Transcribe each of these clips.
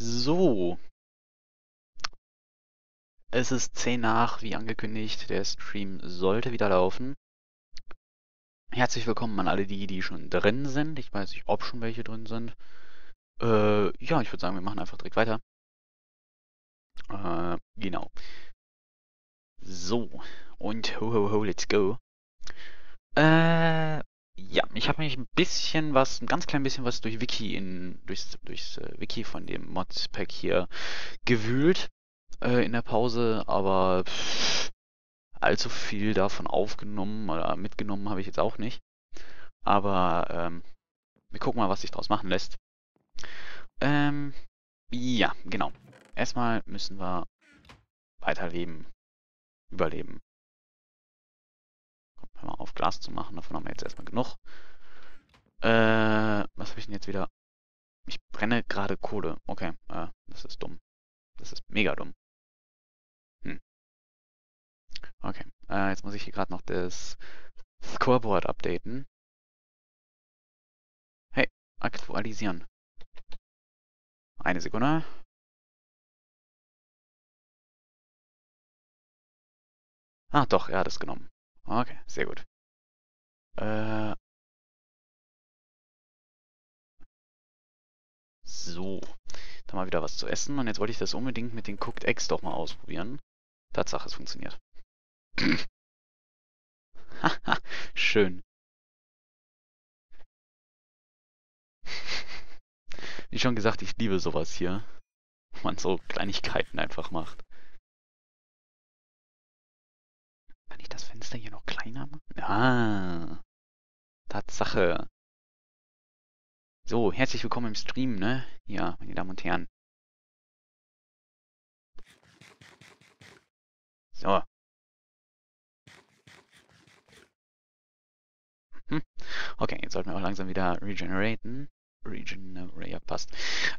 So. Es ist 10 nach, wie angekündigt. Der Stream sollte wieder laufen. Herzlich willkommen an alle die, die schon drin sind. Ich weiß nicht, ob schon welche drin sind. Äh, ja, ich würde sagen, wir machen einfach direkt weiter. Äh, genau. So. Und ho ho ho, let's go. Äh, ja, ich habe mich ein bisschen was, ein ganz klein bisschen was durch Wiki in, durchs, durchs äh, Wiki von dem Modpack hier gewühlt äh, in der Pause, aber pff, allzu viel davon aufgenommen oder mitgenommen habe ich jetzt auch nicht. Aber ähm, wir gucken mal, was sich daraus machen lässt. Ähm, ja, genau. Erstmal müssen wir weiterleben, überleben. Hör mal auf, Glas zu machen. Davon haben wir jetzt erstmal genug. Äh, was habe ich denn jetzt wieder? Ich brenne gerade Kohle. Okay, äh, das ist dumm. Das ist mega dumm. Hm. Okay, äh, jetzt muss ich hier gerade noch das Scoreboard updaten. Hey, aktualisieren. Eine Sekunde. Ah, doch, er hat es genommen. Okay, sehr gut. Äh, so, da mal wieder was zu essen. Und jetzt wollte ich das unbedingt mit den Cooked Eggs doch mal ausprobieren. Tatsache, es funktioniert. Haha, schön. Wie schon gesagt, ich liebe sowas hier. Wo man so Kleinigkeiten einfach macht. Ich das Fenster hier noch kleiner machen? Ah, Tatsache. So, herzlich willkommen im Stream, ne? Ja, meine Damen und Herren. So. Hm. Okay, jetzt sollten wir auch langsam wieder regeneraten. Regenerate, ja, passt.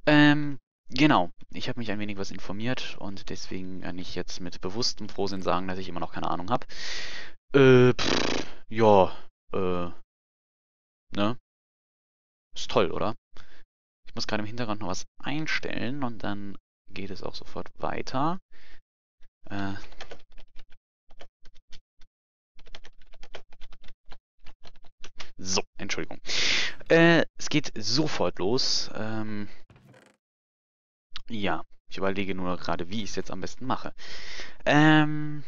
Ähm, Genau, ich habe mich ein wenig was informiert und deswegen kann ich jetzt mit bewusstem Frohsinn sagen, dass ich immer noch keine Ahnung habe. Äh, pff, ja, äh, ne? Ist toll, oder? Ich muss gerade im Hintergrund noch was einstellen und dann geht es auch sofort weiter. Äh, so, Entschuldigung. Äh, es geht sofort los. Ähm, ja, ich überlege nur gerade, wie ich es jetzt am besten mache. Ähm,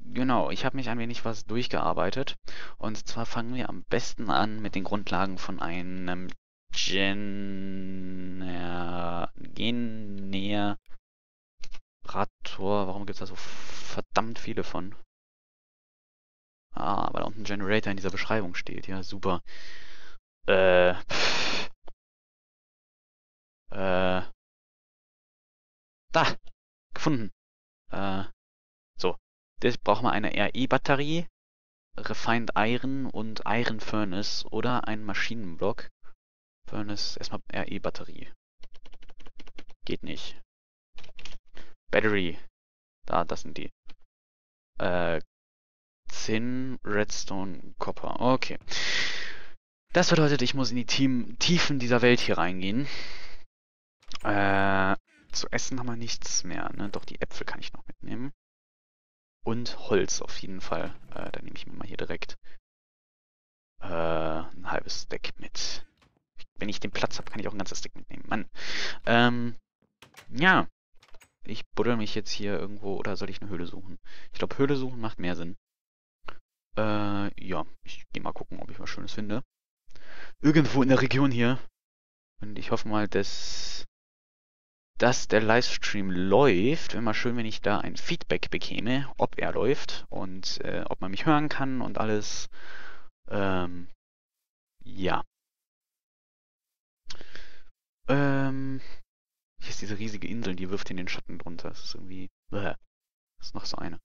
genau, ich habe mich ein wenig was durchgearbeitet. Und zwar fangen wir am besten an mit den Grundlagen von einem Gener Generator. Warum gibt es da so verdammt viele von? Ah, weil da unten Generator in dieser Beschreibung steht. Ja, super. Äh. Pff. Äh. Da! Gefunden. Äh, so. Das braucht man eine RE-Batterie, Refined Iron und Iron Furnace oder einen Maschinenblock. Furnace, erstmal RE-Batterie. Geht nicht. Battery. Da, das sind die. Äh, Zinn, Redstone, Copper. Okay. Das bedeutet, ich muss in die Team Tiefen dieser Welt hier reingehen. Äh, zu essen haben wir nichts mehr, ne? Doch die Äpfel kann ich noch mitnehmen. Und Holz auf jeden Fall. Äh, dann nehme ich mir mal hier direkt äh, ein halbes Stack mit. Wenn ich den Platz habe, kann ich auch ein ganzes Stack mitnehmen. Mann. Ähm, ja. Ich buddel mich jetzt hier irgendwo oder soll ich eine Höhle suchen? Ich glaube, Höhle suchen macht mehr Sinn. Äh, ja. Ich gehe mal gucken, ob ich was Schönes finde. Irgendwo in der Region hier. Und ich hoffe mal, dass dass der Livestream läuft. Wäre mal schön, wenn ich da ein Feedback bekäme, ob er läuft und äh, ob man mich hören kann und alles. Ähm, ja. Ähm, hier ist diese riesige Insel, die wirft in den Schatten drunter. Das ist irgendwie. Bäh. Das ist noch so eine.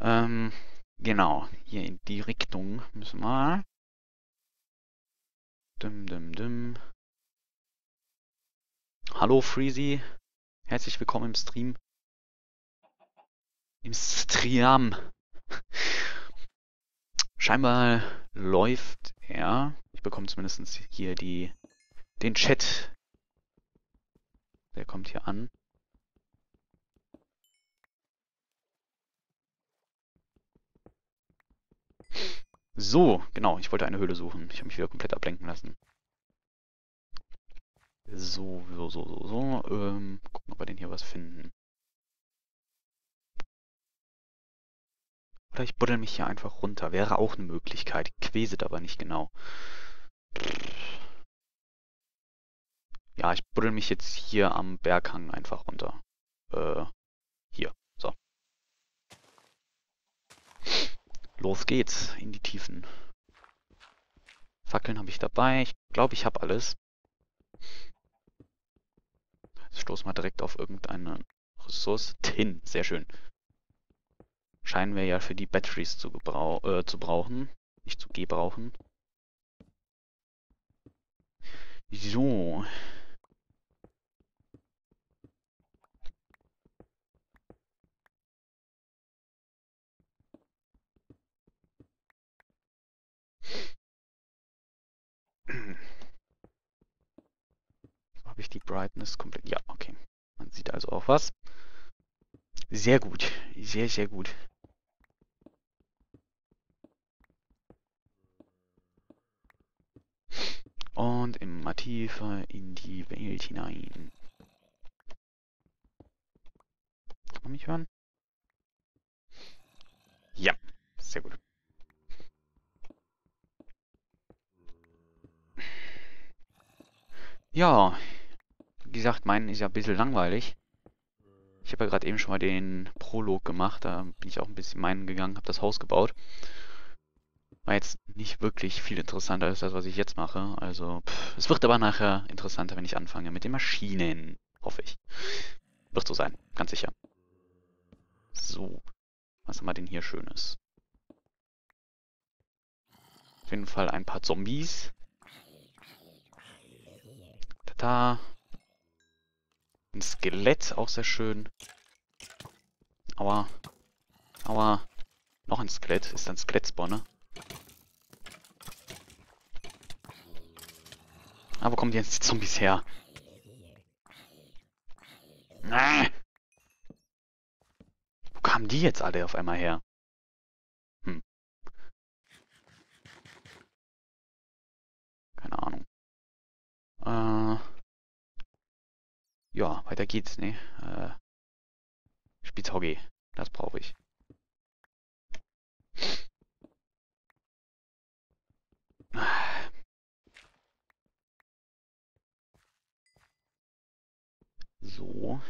Ähm, genau. Hier in die Richtung müssen wir. Dim, dim, dim. Hallo Freezy, herzlich willkommen im Stream. Im Stream. Scheinbar läuft er. Ich bekomme zumindest hier die, den Chat. der kommt hier an. So, genau, ich wollte eine Höhle suchen. Ich habe mich wieder komplett ablenken lassen. So, so, so, so, so. Ähm, gucken, ob wir denn hier was finden. Oder ich buddel mich hier einfach runter. Wäre auch eine Möglichkeit. Ich quäset aber nicht genau. Ja, ich buddel mich jetzt hier am Berghang einfach runter. Äh, hier. So. Los geht's in die Tiefen. Fackeln habe ich dabei. Ich glaube, ich habe alles. Stoßen wir direkt auf irgendeine Ressource. Tin, sehr schön. Scheinen wir ja für die Batteries zu, äh, zu brauchen. Nicht zu gebrauchen. So. Habe ich die Brightness komplett? Ja, okay. Man sieht also auch was. Sehr gut. Sehr, sehr gut. Und immer tiefer in die Welt hinein. Kann man mich hören? Ja, sehr gut. Ja, wie gesagt, meinen ist ja ein bisschen langweilig. Ich habe ja gerade eben schon mal den Prolog gemacht, da bin ich auch ein bisschen meinen gegangen, habe das Haus gebaut. War jetzt nicht wirklich viel interessanter als das, was ich jetzt mache. Also, pff, es wird aber nachher interessanter, wenn ich anfange mit den Maschinen. Hoffe ich. Wird so sein, ganz sicher. So, was haben wir denn hier Schönes? Auf jeden Fall ein paar Zombies. Da. Ein Skelett, auch sehr schön. Aber, aber, noch ein Skelett. Ist ein Skelettspawner. Ah, wo kommen die jetzt die Zombies her? Ah. Wo kamen die jetzt alle auf einmal her? Hm. Keine Ahnung. Äh. Ja, weiter geht's, ne? Äh. Spitzhoggy. Das brauche ich. So.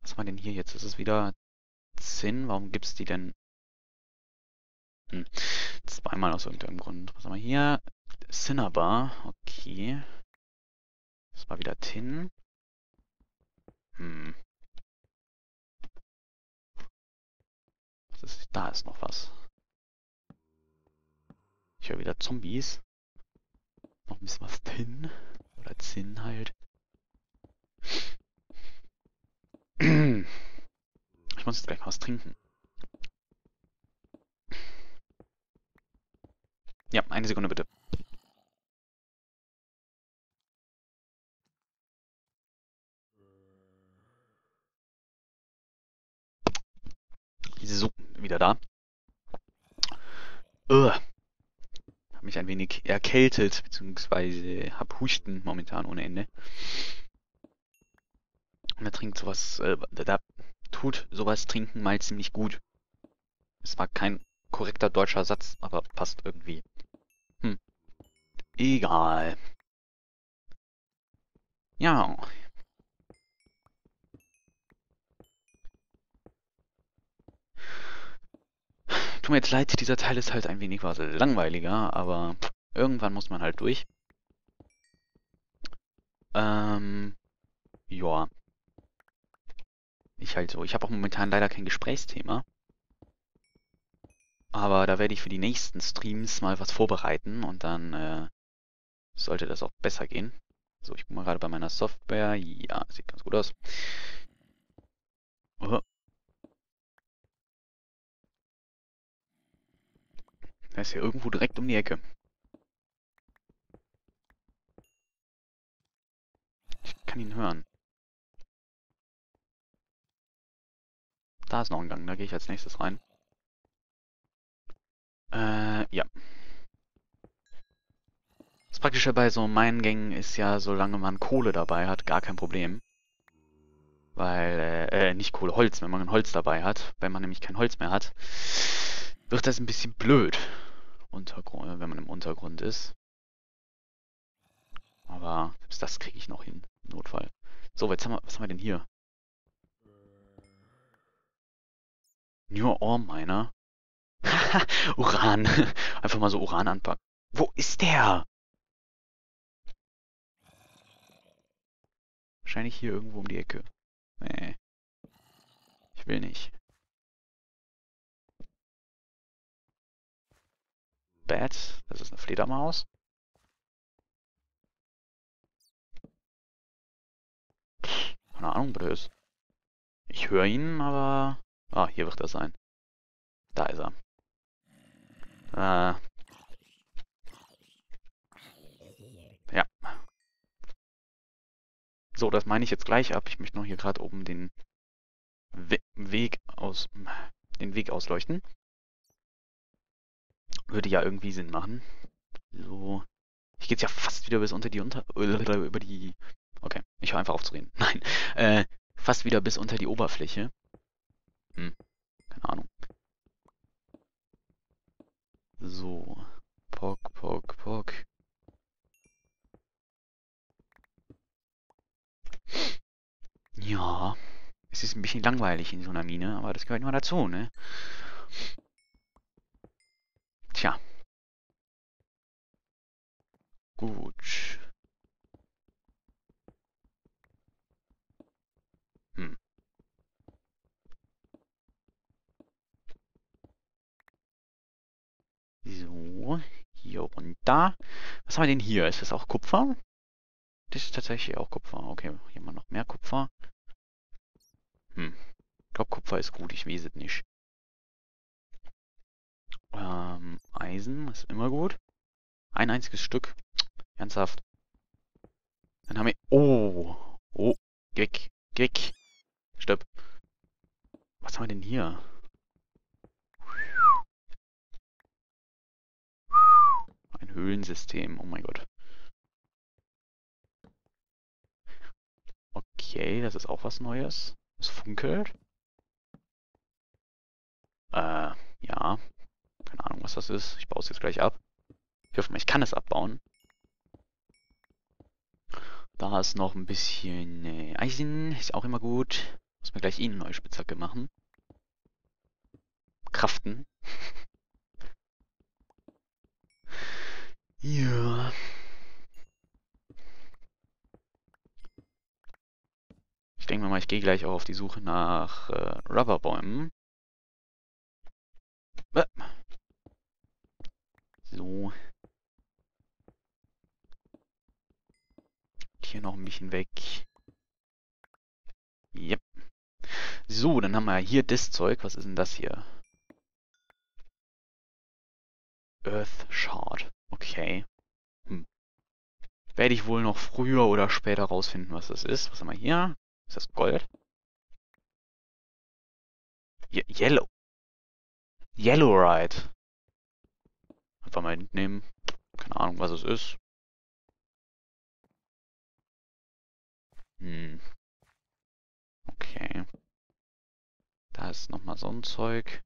Was wir denn hier jetzt? Ist es wieder Zinn? Warum gibt's die denn? Hm. Zweimal aus irgendeinem Grund. Was haben wir hier? Cinnabar. Okay. Das war wieder Tin. Hm. Was ist, da ist noch was. Ich höre wieder Zombies. Noch ein bisschen was Tin. Oder Zinn halt. Ich muss jetzt gleich mal was trinken. Ja, eine Sekunde bitte. So, wieder da. Ugh. Hab mich ein wenig erkältet, beziehungsweise hab Husten momentan ohne Ende. Und da trinkt sowas, äh, da tut sowas trinken mal ziemlich gut. Es war kein korrekter deutscher Satz, aber passt irgendwie. Egal. Ja. Tut mir jetzt leid, dieser Teil ist halt ein wenig was langweiliger, aber irgendwann muss man halt durch. Ähm, ja. Ich halt so. Ich habe auch momentan leider kein Gesprächsthema. Aber da werde ich für die nächsten Streams mal was vorbereiten und dann äh, sollte das auch besser gehen. So, ich gucke mal gerade bei meiner Software. Ja, sieht ganz gut aus. Oh. Der ist ja irgendwo direkt um die Ecke. Ich kann ihn hören. Da ist noch ein Gang, da gehe ich als nächstes rein. Äh, ja. Das Praktische bei so meinen Gängen ist ja, solange man Kohle dabei hat, gar kein Problem. Weil, äh, äh, nicht Kohle, Holz, wenn man Holz dabei hat. Wenn man nämlich kein Holz mehr hat, wird das ein bisschen blöd. Untergrund, äh, wenn man im Untergrund ist. Aber selbst das kriege ich noch hin, im Notfall. So, jetzt haben wir, was haben wir denn hier? New Ore Miner. Uran. Einfach mal so Uran anpacken. Wo ist der? Wahrscheinlich hier irgendwo um die Ecke. Nee. Ich will nicht. Bat, das ist eine Fledermaus. Keine Ahnung, ist. Ich höre ihn, aber... Ah, hier wird er sein. Da ist er. Äh. So, das meine ich jetzt gleich ab. Ich möchte noch hier gerade oben den We Weg aus den Weg ausleuchten. Würde ja irgendwie Sinn machen. So. Hier geht's ja fast wieder bis unter die unter über die. Okay, ich höre einfach auf zu reden. Nein. Äh, fast wieder bis unter die Oberfläche. Hm. Keine Ahnung. So. Pock, pock, pock. Ja. Es ist ein bisschen langweilig in so einer Mine, aber das gehört immer dazu, ne? Tja. Gut. Hm. So, hier runter. Was haben wir denn hier? Ist das auch Kupfer? Das ist tatsächlich auch Kupfer. Okay, hier wir noch mehr Kupfer. Hm. Ich glaube, Kupfer ist gut, ich weiß es nicht. Ähm, Eisen ist immer gut. Ein einziges Stück. Ernsthaft. Dann haben wir... Oh! Oh! Weg! Weg! Stopp! Was haben wir denn hier? Ein Höhlensystem. Oh mein Gott. Okay, das ist auch was Neues. Es funkelt. Äh, ja. Keine Ahnung, was das ist. Ich baue es jetzt gleich ab. Ich hoffe mal, ich kann es abbauen. Da ist noch ein bisschen äh, Eisen. Ist auch immer gut. Muss mir gleich eh eine neue Spitzhacke machen. Kraften. ja. Ich denke mal, ich gehe gleich auch auf die Suche nach äh, Rubberbäumen. Äh. So. Hier noch ein bisschen weg. Yep. So, dann haben wir hier das Zeug. Was ist denn das hier? Earth Shard. Okay. Hm. Werde ich wohl noch früher oder später rausfinden, was das ist. Was haben wir hier? Ist das Gold? Ye Yellow. Yellowride. Einfach mal mitnehmen. Keine Ahnung, was es ist. Hm. Okay. Da ist nochmal so ein Zeug.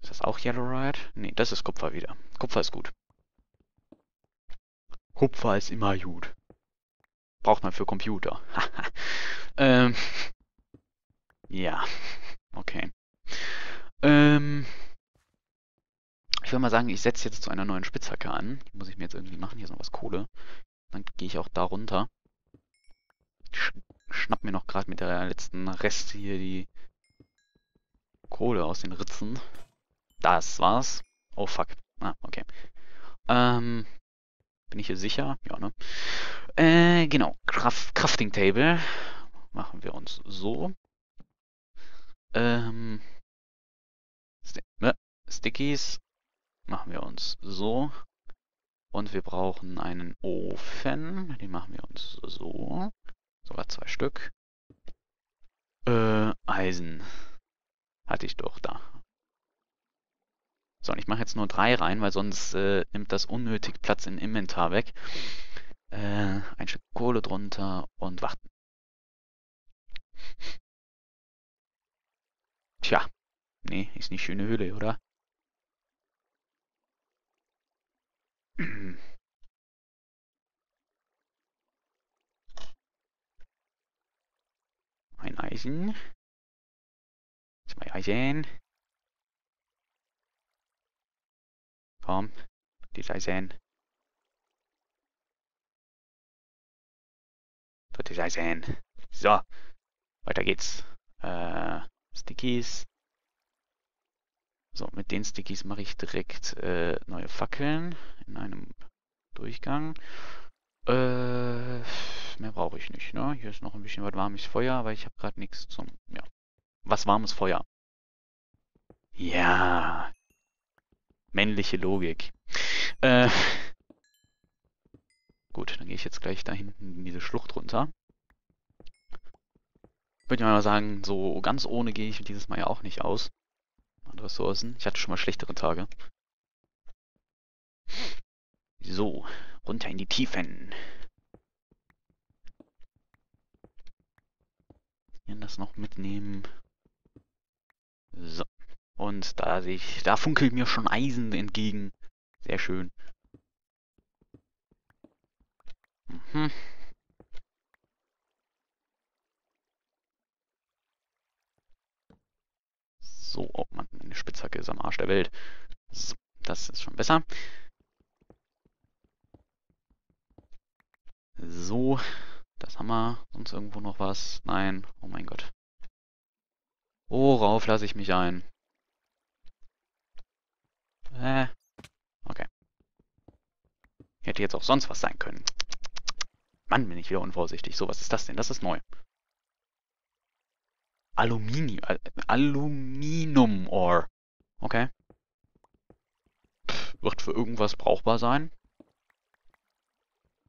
Ist das auch Yellowride? Nee, das ist Kupfer wieder. Kupfer ist gut. Kupfer ist immer gut. Braucht man für Computer. ähm, ja, okay. Ähm, ich würde mal sagen, ich setze jetzt zu einer neuen Spitzhacke an. Die muss ich mir jetzt irgendwie machen. Hier ist noch was Kohle. Dann gehe ich auch da runter. Ich schnapp mir noch gerade mit der letzten Rest hier die Kohle aus den Ritzen. Das war's. Oh fuck. Ah, okay. Ähm, bin ich hier sicher? Ja, ne? Äh, genau. Craft Crafting Table. Machen wir uns so. Ähm. Stickies machen wir uns so. Und wir brauchen einen Ofen. Den machen wir uns so. Sogar zwei Stück. Äh, Eisen. Hatte ich doch da. So, und ich mache jetzt nur drei rein, weil sonst äh, nimmt das unnötig Platz im Inventar weg. Äh, ein Stück Kohle drunter und warten. Tja. Nee, ist nicht schöne Höhle, oder? Ein Eisen. Zwei Eisen. Eisen. Drittes Eisen. So, weiter geht's. Äh, Stickies. So, mit den Stickies mache ich direkt äh, neue Fackeln in einem Durchgang. Äh, mehr brauche ich nicht, ne? Hier ist noch ein bisschen was warmes Feuer, aber ich habe gerade nichts zum... Ja. Was warmes Feuer? Ja. Männliche Logik. Äh, gut, dann gehe ich jetzt gleich da hinten in diese Schlucht runter. Würde ich mal sagen, so ganz ohne gehe ich dieses Mal ja auch nicht aus an Ressourcen. Ich hatte schon mal schlechtere Tage. So, runter in die Tiefen. Hier das noch mitnehmen. So. Und da sehe da funkelt mir schon Eisen entgegen. Sehr schön. Mhm. So, oh Mann, meine Spitzhacke ist am Arsch der Welt. So, das ist schon besser. So, das haben wir. Sonst irgendwo noch was? Nein. Oh mein Gott. Worauf lasse ich mich ein? Äh, okay. Hätte jetzt auch sonst was sein können. Mann, bin ich wieder unvorsichtig. So, was ist das denn? Das ist neu. Aluminium. Aluminium Ore. Okay. Pff, wird für irgendwas brauchbar sein.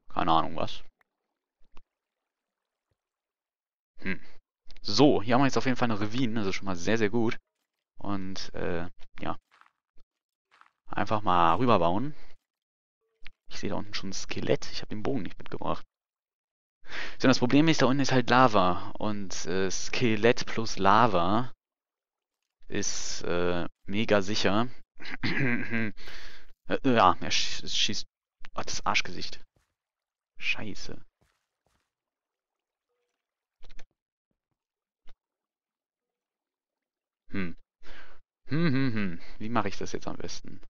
Keine Ahnung was. Hm. So, hier haben wir jetzt auf jeden Fall eine Ravine. Das ist schon mal sehr, sehr gut. Und, äh, ja. Einfach mal rüberbauen. Ich sehe da unten schon ein Skelett. Ich habe den Bogen nicht mitgebracht. So, das Problem ist, da unten ist halt Lava. Und äh, Skelett plus Lava ist äh, mega sicher. äh, ja, er schießt... Oh, das Arschgesicht. Scheiße. Hm. Hm, hm, hm. Wie mache ich das jetzt am besten?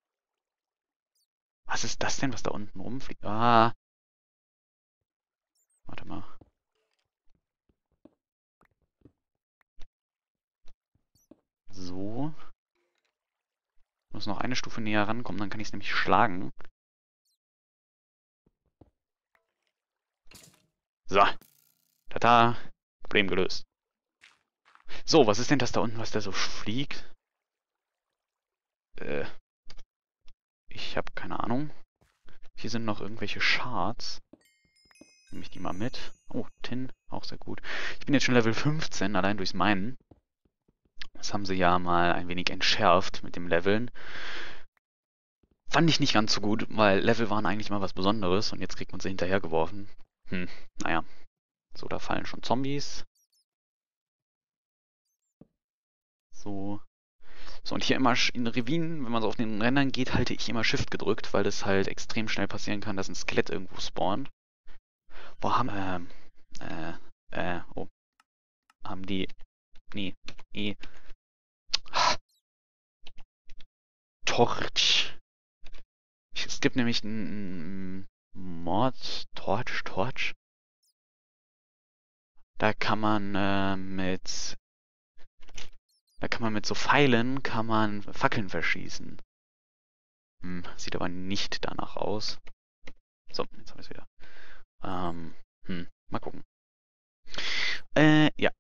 Was ist das denn, was da unten rumfliegt? Ah, Warte mal. So. Muss noch eine Stufe näher rankommen, dann kann ich es nämlich schlagen. So. Tata. Problem gelöst. So, was ist denn das da unten, was da so fliegt? Äh. Ich habe keine Ahnung. Hier sind noch irgendwelche Shards. Nehme ich die mal mit. Oh, Tin, auch sehr gut. Ich bin jetzt schon Level 15, allein durchs Meinen. Das haben sie ja mal ein wenig entschärft mit dem Leveln. Fand ich nicht ganz so gut, weil Level waren eigentlich mal was Besonderes und jetzt kriegt man sie hinterhergeworfen. Hm, naja. So, da fallen schon Zombies. So. So, und hier immer in Revinen, wenn man so auf den Rändern geht, halte ich immer Shift gedrückt, weil das halt extrem schnell passieren kann, dass ein Skelett irgendwo spawnt. Wo haben, ähm, äh, äh, oh. Haben die, nee, eh. Torch. Es gibt nämlich einen Mod, Torch, Torch. Da kann man äh, mit, da kann man mit so Pfeilen, kann man Fackeln verschießen. Hm, sieht aber nicht danach aus. So, jetzt habe ich es wieder. Ähm, hm, mal gucken. Äh, ja.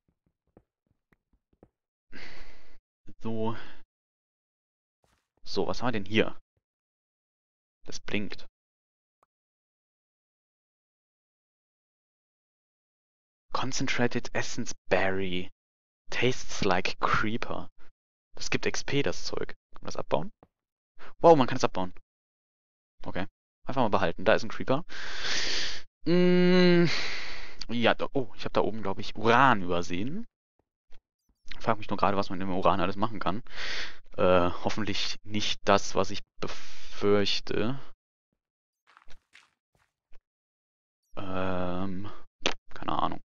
So. So, was haben wir denn hier? Das blinkt. Concentrated Essence Berry. Tastes like Creeper. Das gibt XP, das Zeug. Kann man das abbauen? Wow, man kann es abbauen. Okay. Einfach mal behalten. Da ist ein Creeper. Mm, ja, oh, ich habe da oben, glaube ich, Uran übersehen. Frag mich nur gerade, was man mit dem Uran alles machen kann. Äh, hoffentlich nicht das, was ich befürchte. Ähm, keine Ahnung.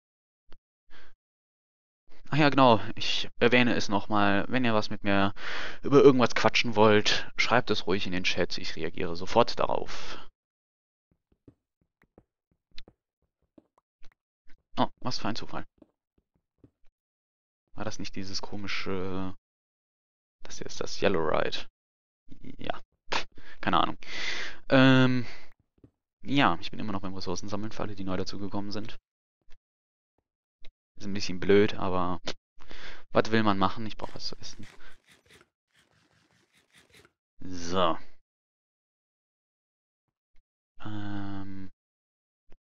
Ach ja, genau. Ich erwähne es nochmal. Wenn ihr was mit mir über irgendwas quatschen wollt, schreibt es ruhig in den Chat. Ich reagiere sofort darauf. Oh, was für ein Zufall. War das nicht dieses komische... Das hier ist das Yellow Ride. Ja, Pff, keine Ahnung. Ähm, ja, ich bin immer noch beim Ressourcensammeln für alle, die neu dazugekommen sind. Ist ein bisschen blöd, aber was will man machen? Ich brauche was zu essen. So. Ähm,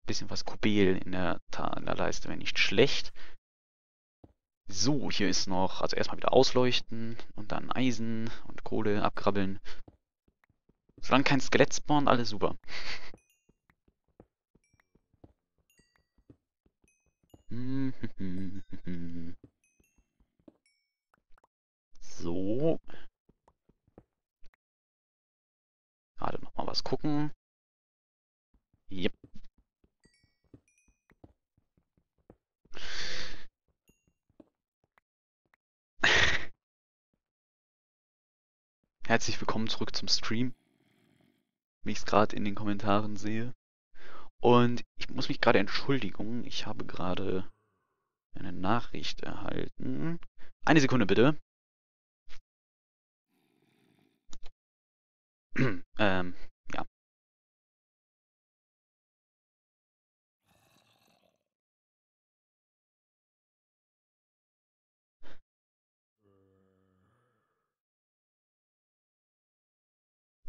bisschen was Kubel in der, in der Leiste wäre nicht schlecht. So, hier ist noch, also erstmal wieder ausleuchten und dann Eisen und Kohle abkrabbeln. Solange kein Skelett spawnt, alles super. So. Gerade noch mal was gucken. Yep. Herzlich willkommen zurück zum Stream. Wie ich es gerade in den Kommentaren sehe. Und ich muss mich gerade entschuldigen. Ich habe gerade eine Nachricht erhalten. Eine Sekunde bitte. ähm, ja.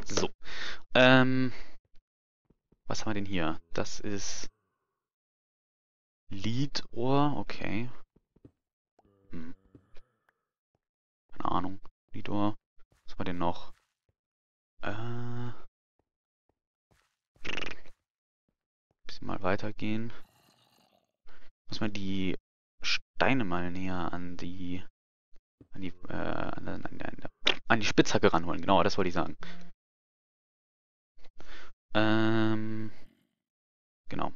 So. Ähm, was haben wir denn hier? Das ist Liedohr, okay. Hm. Keine Ahnung. Liedohr. Was haben wir denn noch? Äh. Bisschen mal weitergehen. Muss man die Steine mal näher an die an die äh, an, an, an, an die Spitzhacke ranholen. Genau, das wollte ich sagen. Ähm, genau.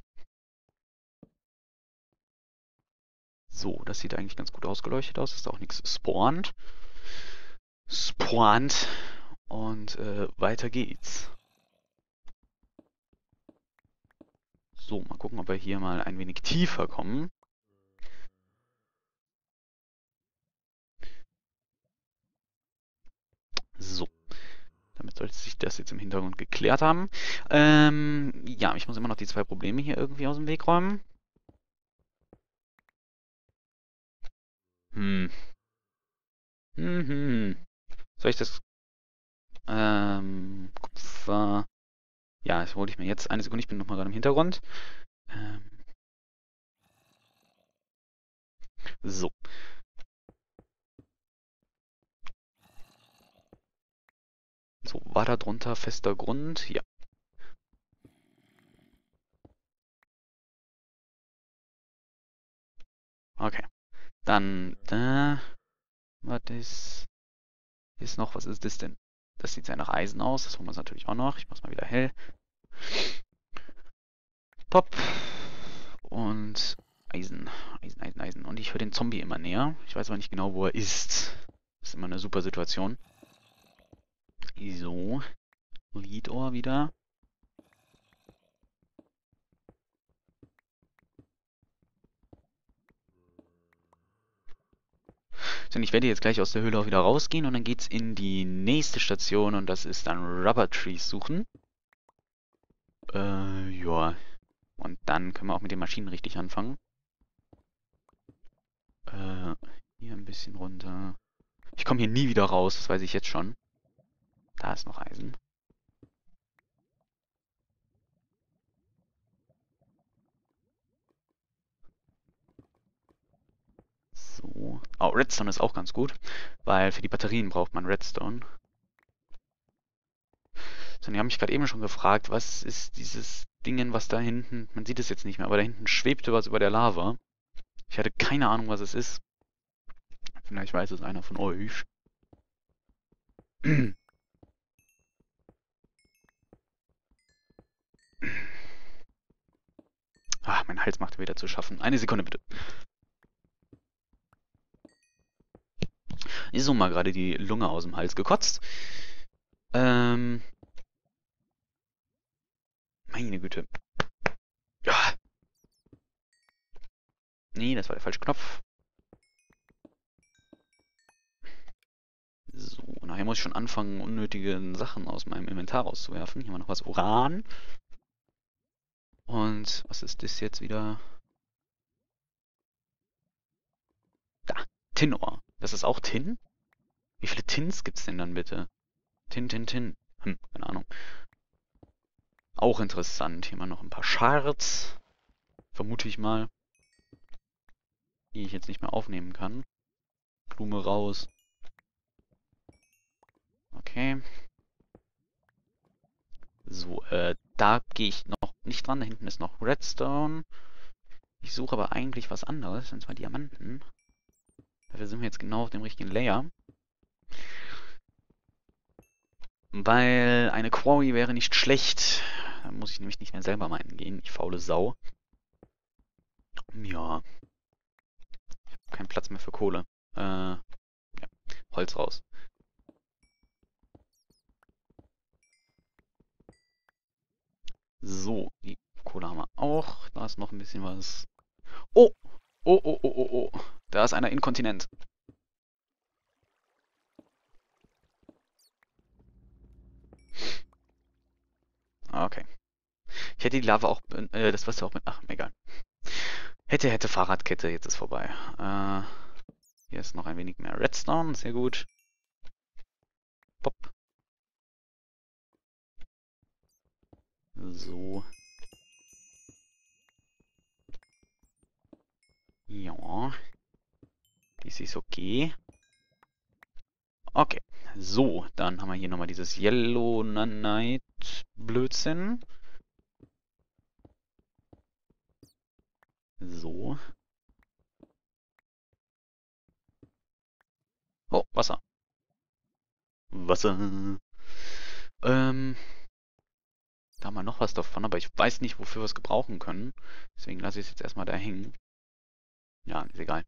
So, das sieht eigentlich ganz gut ausgeleuchtet aus. Ist auch nichts spawnt. Spawnt. Und äh, weiter geht's. So, mal gucken, ob wir hier mal ein wenig tiefer kommen. So. Damit sollte sich das jetzt im Hintergrund geklärt haben. Ähm, ja, ich muss immer noch die zwei Probleme hier irgendwie aus dem Weg räumen. Hm. Hm, hm. hm. Soll ich das... Ähm, Kupfer... Ja, das wollte ich mir jetzt. Eine Sekunde, ich bin nochmal gerade im Hintergrund. Ähm, so. So, war da drunter fester Grund? Ja. Okay. Dann, da, was ist, ist noch, was ist das denn? Das sieht sehr nach Eisen aus, das holen wir uns natürlich auch noch. Ich mach's mal wieder hell. Pop. Und Eisen, Eisen, Eisen, Eisen. Und ich höre den Zombie immer näher. Ich weiß aber nicht genau, wo er ist. Das ist immer eine super Situation. So. Leadohr wieder. So, und ich werde jetzt gleich aus der Höhle auch wieder rausgehen und dann geht's in die nächste Station und das ist dann Rubber Trees suchen. Äh, ja. Und dann können wir auch mit den Maschinen richtig anfangen. Äh, hier ein bisschen runter. Ich komme hier nie wieder raus, das weiß ich jetzt schon. Da ist noch Eisen. So. Oh, Redstone ist auch ganz gut, weil für die Batterien braucht man Redstone. So, die haben mich gerade eben schon gefragt, was ist dieses Dingen, was da hinten, man sieht es jetzt nicht mehr, aber da hinten schwebte was über der Lava. Ich hatte keine Ahnung, was es ist. Vielleicht weiß es einer von euch. Ah, mein Hals macht wieder zu schaffen. Eine Sekunde bitte. Ist so mal gerade die Lunge aus dem Hals gekotzt. Ähm. Meine Güte. Ja. Nee, das war der falsche Knopf. So, nachher muss ich schon anfangen, unnötige Sachen aus meinem Inventar rauszuwerfen. Hier haben wir noch was Uran. Und was ist das jetzt wieder? Da, Tinor. Das ist auch Tin? Wie viele Tins gibt's denn dann bitte? Tin, Tin, Tin. Hm, keine Ahnung. Auch interessant. Hier mal noch ein paar Shards. Vermute ich mal. Die ich jetzt nicht mehr aufnehmen kann. Blume raus. Okay. So, äh, da gehe ich noch nicht dran. Da hinten ist noch Redstone. Ich suche aber eigentlich was anderes, und zwar Diamanten. Dafür sind wir jetzt genau auf dem richtigen Layer. Weil eine Quarry wäre nicht schlecht. Da muss ich nämlich nicht mehr selber meinen gehen, ich faule Sau. Ja. Ich habe keinen Platz mehr für Kohle. Äh, ja. Holz raus. So, die Kohle haben wir auch. Da ist noch ein bisschen was. Oh! Oh, oh, oh, oh, oh. Da ist einer inkontinent. Okay. Ich hätte die Lava auch, äh, das Wasser auch mit, ach, egal. Hätte, hätte Fahrradkette, jetzt ist vorbei. Äh, hier ist noch ein wenig mehr Redstone, sehr gut. So. Ja. Dies ist okay. Okay. So, dann haben wir hier nochmal dieses Yellow Nanite Blödsinn. So. Oh, Wasser. Wasser. Ähm, da wir noch was davon, aber ich weiß nicht, wofür wir es gebrauchen können. Deswegen lasse ich es jetzt erstmal da hängen. Ja, ist egal.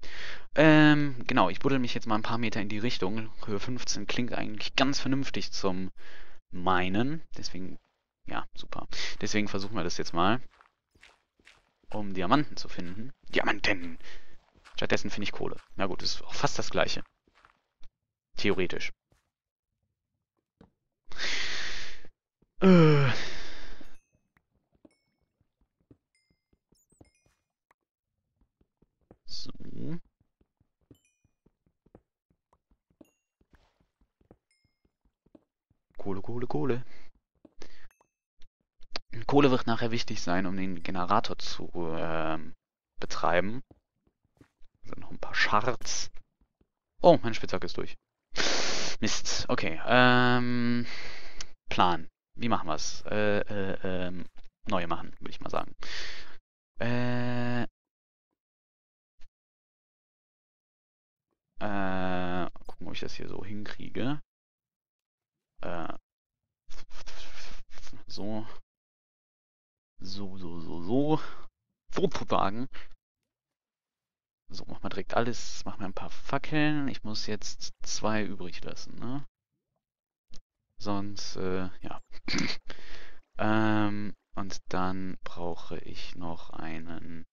Ähm, genau, ich buddel mich jetzt mal ein paar Meter in die Richtung. Höhe 15 klingt eigentlich ganz vernünftig zum Meinen. Deswegen, ja, super. Deswegen versuchen wir das jetzt mal. Um Diamanten zu finden. Diamanten! Stattdessen finde ich Kohle. Na gut, ist auch fast das gleiche. Theoretisch. Äh... So. Kohle, Kohle, Kohle. Kohle wird nachher wichtig sein, um den Generator zu ähm, betreiben. Also noch ein paar Shards. Oh, meine Spitzhacke ist durch. Mist. Okay. Ähm, Plan. Wie machen wir es? Äh, äh, ähm, neue machen, würde ich mal sagen. Äh, Äh, gucken, ob ich das hier so hinkriege. Äh, so. So, so, so, so. Sozusagen. So, mach mal direkt alles. Mach mal ein paar Fackeln. Ich muss jetzt zwei übrig lassen, ne? Sonst, äh, ja. ähm, und dann brauche ich noch einen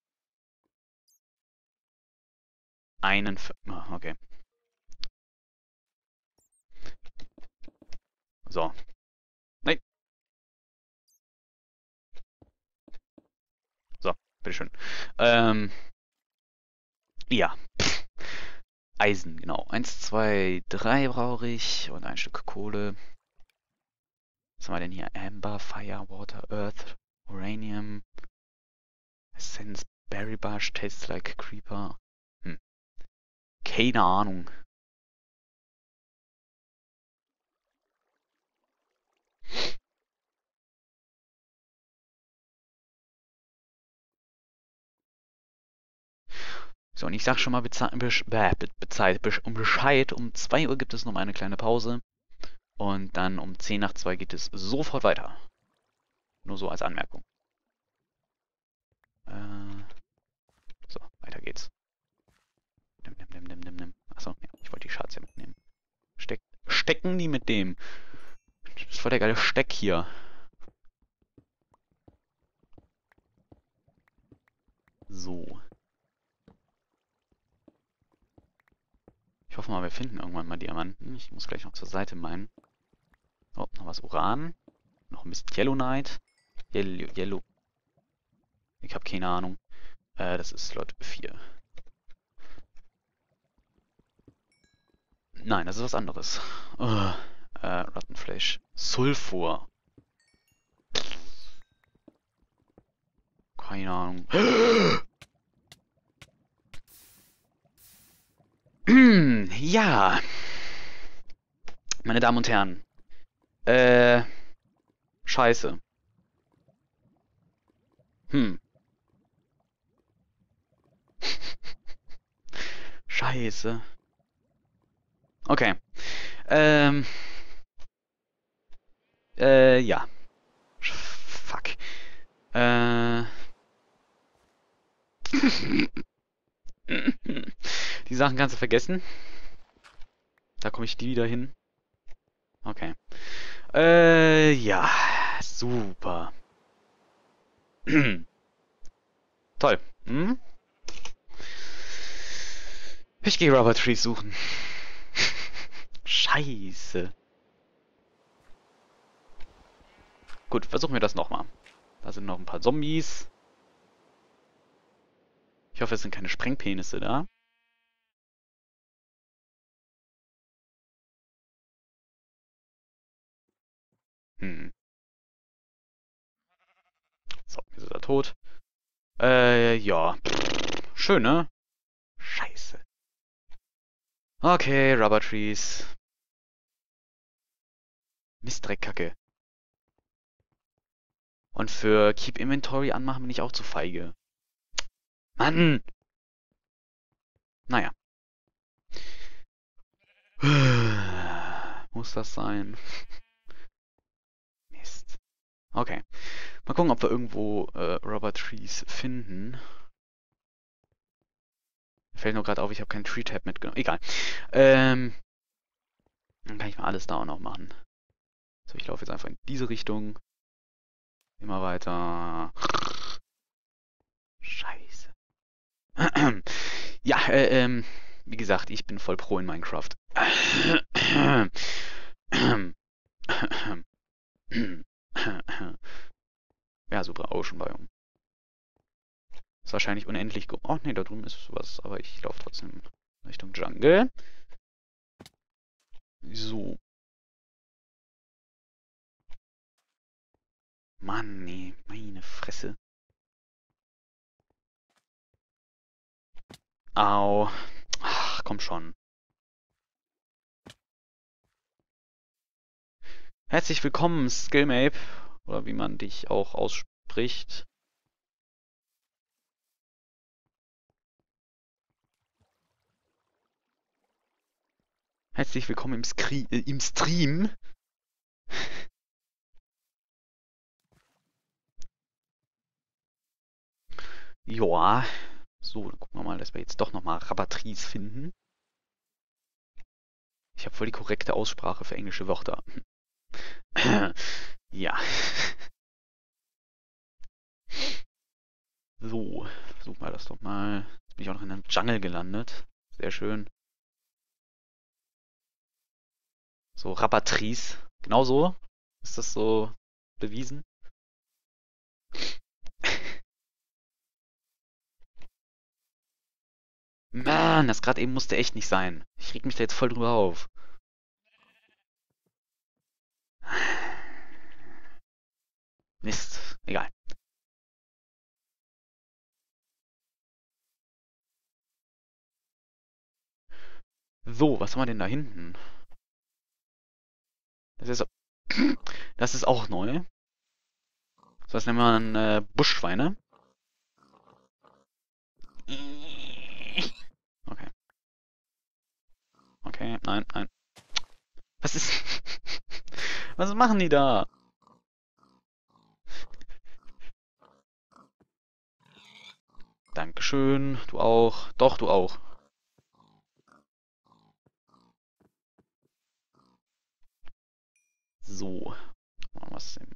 einen... F oh, okay. So. Nein. So, bitteschön. Ähm, ja. Eisen, genau. Eins, zwei, drei brauche ich und ein Stück Kohle. Was haben wir denn hier? Amber, Fire, Water, Earth, Uranium, Essence, Berry Bush, Tastes like Creeper. Hm. Keine Ahnung. So, und ich sag schon mal um Bescheid. Um 2 Uhr gibt es noch mal eine kleine Pause. Und dann um 10 nach 2 geht es sofort weiter. Nur so als Anmerkung. Äh, so, weiter geht's. Nimm, nimm, nimm, nimm, nimm, nimm. Achso, ja, ich wollte die Schatz ja mitnehmen. Steck, stecken die mit dem. Das ist voll der geile Steck hier. So. Ich hoffe mal, wir finden irgendwann mal Diamanten. Ich muss gleich noch zur Seite meinen. Oh, noch was Uran. Noch ein bisschen Yellowknight. Yellow, Yellow. Ich habe keine Ahnung. Äh, das ist Slot 4. Nein, das ist was anderes. Oh, äh, Rattenfleisch. Sulfur. Keine Ahnung. ja. Meine Damen und Herren. Äh. Scheiße. Hm. Scheiße. Okay. Ähm. Äh, ja. Fuck. Äh. Die Sachen kannst du vergessen. Da komme ich die wieder hin. Okay. Äh, ja. Super. Toll. Hm? Ich gehe Rubber Trees suchen. Scheiße. Gut, versuchen wir das nochmal. Da sind noch ein paar Zombies. Ich hoffe, es sind keine Sprengpenisse da. So, jetzt ist er tot. Äh, ja. Schön, ne? Scheiße. Okay, Rubber Trees. Mistdreckkacke. Und für Keep Inventory anmachen bin ich auch zu feige. Mann! Naja. Muss das sein? Okay. Mal gucken, ob wir irgendwo äh, Rubber Trees finden. Fällt nur gerade auf, ich habe keinen Tree Tab mitgenommen. Egal. Ähm, dann kann ich mal alles da auch noch machen. So, ich laufe jetzt einfach in diese Richtung. Immer weiter. Scheiße. ja, äh, ähm, wie gesagt, ich bin voll pro in Minecraft. Ja, super, Ocean Biome. Ist wahrscheinlich unendlich... Oh, ne, da drüben ist was, aber ich laufe trotzdem Richtung Jungle. So. Mann, nee, meine Fresse. Au. Ach, komm schon. Herzlich willkommen, Skillmape, oder wie man dich auch ausspricht. Herzlich willkommen im, Skri äh, im Stream. Joa. So, dann gucken wir mal, dass wir jetzt doch nochmal Rabatries finden. Ich habe voll die korrekte Aussprache für englische Wörter. ja. So, versuchen wir das doch mal. Jetzt bin ich auch noch in einem Jungle gelandet. Sehr schön. So, Rabatries. Genau so? Ist das so bewiesen? Mann, das gerade eben musste echt nicht sein. Ich reg mich da jetzt voll drüber auf. Mist. Egal. So, was haben wir denn da hinten? Das ist, das ist auch neu. So, das nennen wir dann äh, Buschschweine. Okay. Okay, nein, nein. Was ist... Was machen die da? Dankeschön. Du auch. Doch, du auch. So. Was denn?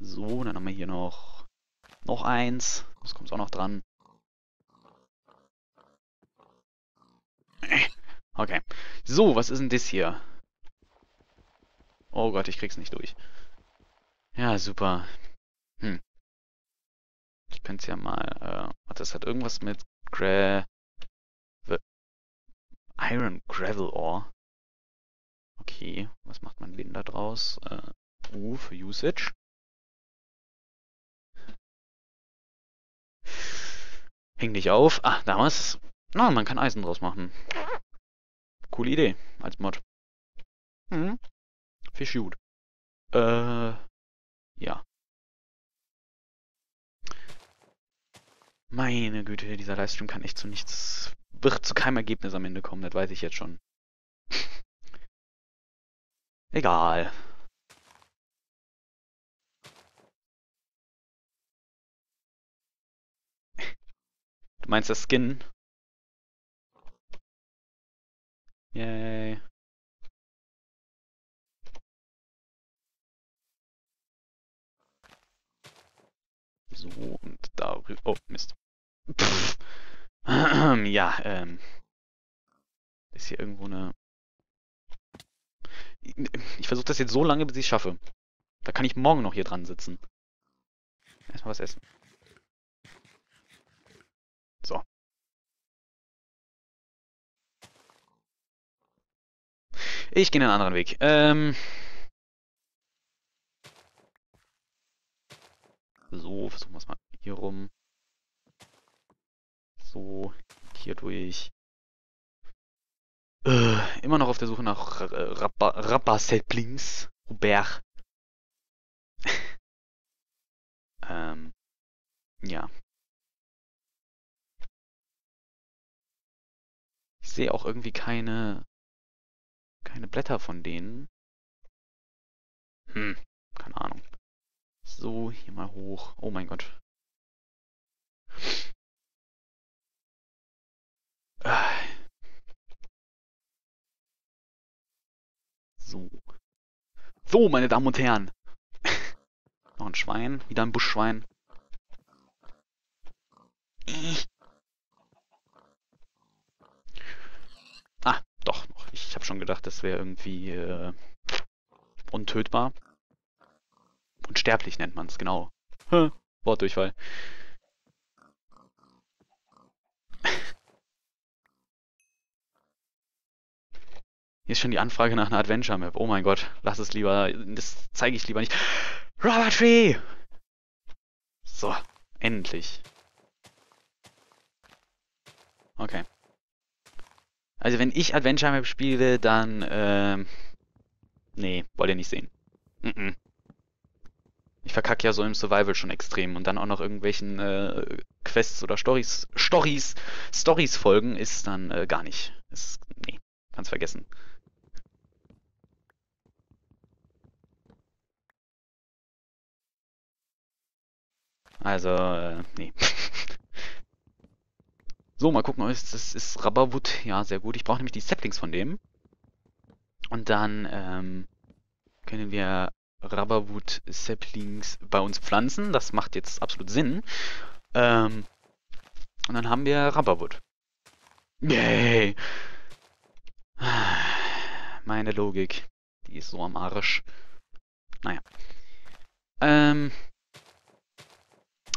So, dann haben wir hier noch noch eins. Das kommt auch noch dran. Okay. So, was ist denn das hier? Oh Gott, ich krieg's nicht durch. Ja, super. Hm. Ich könnte es ja mal... Äh, warte, das hat irgendwas mit Gra... Iron Gravel Ore. Okay, was macht man denn da draus? Äh, U für Usage. Häng dich auf. Ah, damals. Na, man kann Eisen draus machen. Coole Idee als Mod. Hm. Fisch gut. Äh. Ja. Meine Güte, dieser Livestream kann echt zu nichts. Wird zu keinem Ergebnis am Ende kommen, das weiß ich jetzt schon. Egal. Du meinst das Skin? Yay. So, und darüber... Oh, Mist. ja, ähm... Ist hier irgendwo eine... Ich versuche das jetzt so lange, bis ich es schaffe. Da kann ich morgen noch hier dran sitzen. Erstmal was essen. So. Ich gehe einen anderen Weg. Ähm... So, versuchen wir es mal hier rum. So, hier durch. Äh, immer noch auf der Suche nach Rappa-Saplings. Robert. ähm, ja. Ich sehe auch irgendwie keine, keine Blätter von denen. Hm, keine Ahnung. So, hier mal hoch. Oh mein Gott. Äh. So. So, meine Damen und Herren. Noch ein Schwein. Wieder ein Buschschwein. Ah, doch noch. Ich habe schon gedacht, das wäre irgendwie äh, untötbar. Unsterblich nennt man es, genau. Wortdurchfall. Hier ist schon die Anfrage nach einer Adventure Map. Oh mein Gott, lass es lieber. Das zeige ich lieber nicht. Rubber Tree! So, endlich. Okay. Also wenn ich Adventure Map spiele, dann, ähm, nee, wollt ihr nicht sehen. Mm -mm. Ich verkacke ja so im Survival schon extrem und dann auch noch irgendwelchen äh, Quests oder Stories, Stories, Stories folgen ist dann äh, gar nicht. Ist, nee, kann's vergessen. Also, äh, nee. so, mal gucken, das ist Rubberwood. Ja, sehr gut. Ich brauche nämlich die Saplings von dem. Und dann ähm, können wir Rubberwood Saplings bei uns pflanzen. Das macht jetzt absolut Sinn. Ähm, und dann haben wir Rubberwood. Yay! Meine Logik, die ist so am Arsch. Naja. Ähm,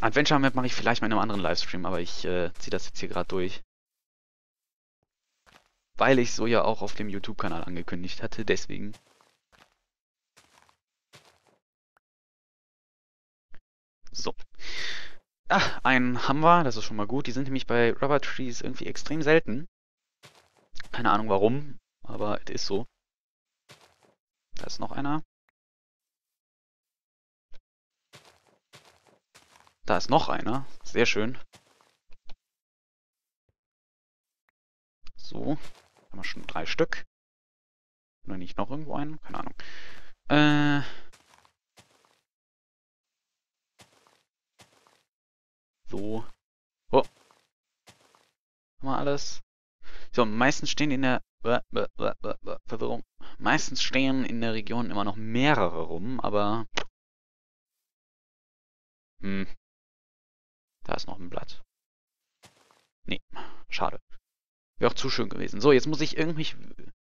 Adventure Map mache ich vielleicht mal in einem anderen Livestream, aber ich äh, ziehe das jetzt hier gerade durch. Weil ich so ja auch auf dem YouTube-Kanal angekündigt hatte, deswegen. So. Ah, einen haben wir, das ist schon mal gut. Die sind nämlich bei Rubber Trees irgendwie extrem selten. Keine Ahnung warum, aber es ist so. Da ist noch einer. Da ist noch einer. Sehr schön. So. Haben wir schon drei Stück. Oder nicht noch irgendwo einen? Keine Ahnung. Äh. So. Oh. Haben wir alles? So, meistens stehen in der Verwirrung. Meistens stehen in der Region immer noch mehrere rum, aber hm. Da ist noch ein Blatt. Nee, schade. Wäre auch zu schön gewesen. So, jetzt muss ich irgendwie...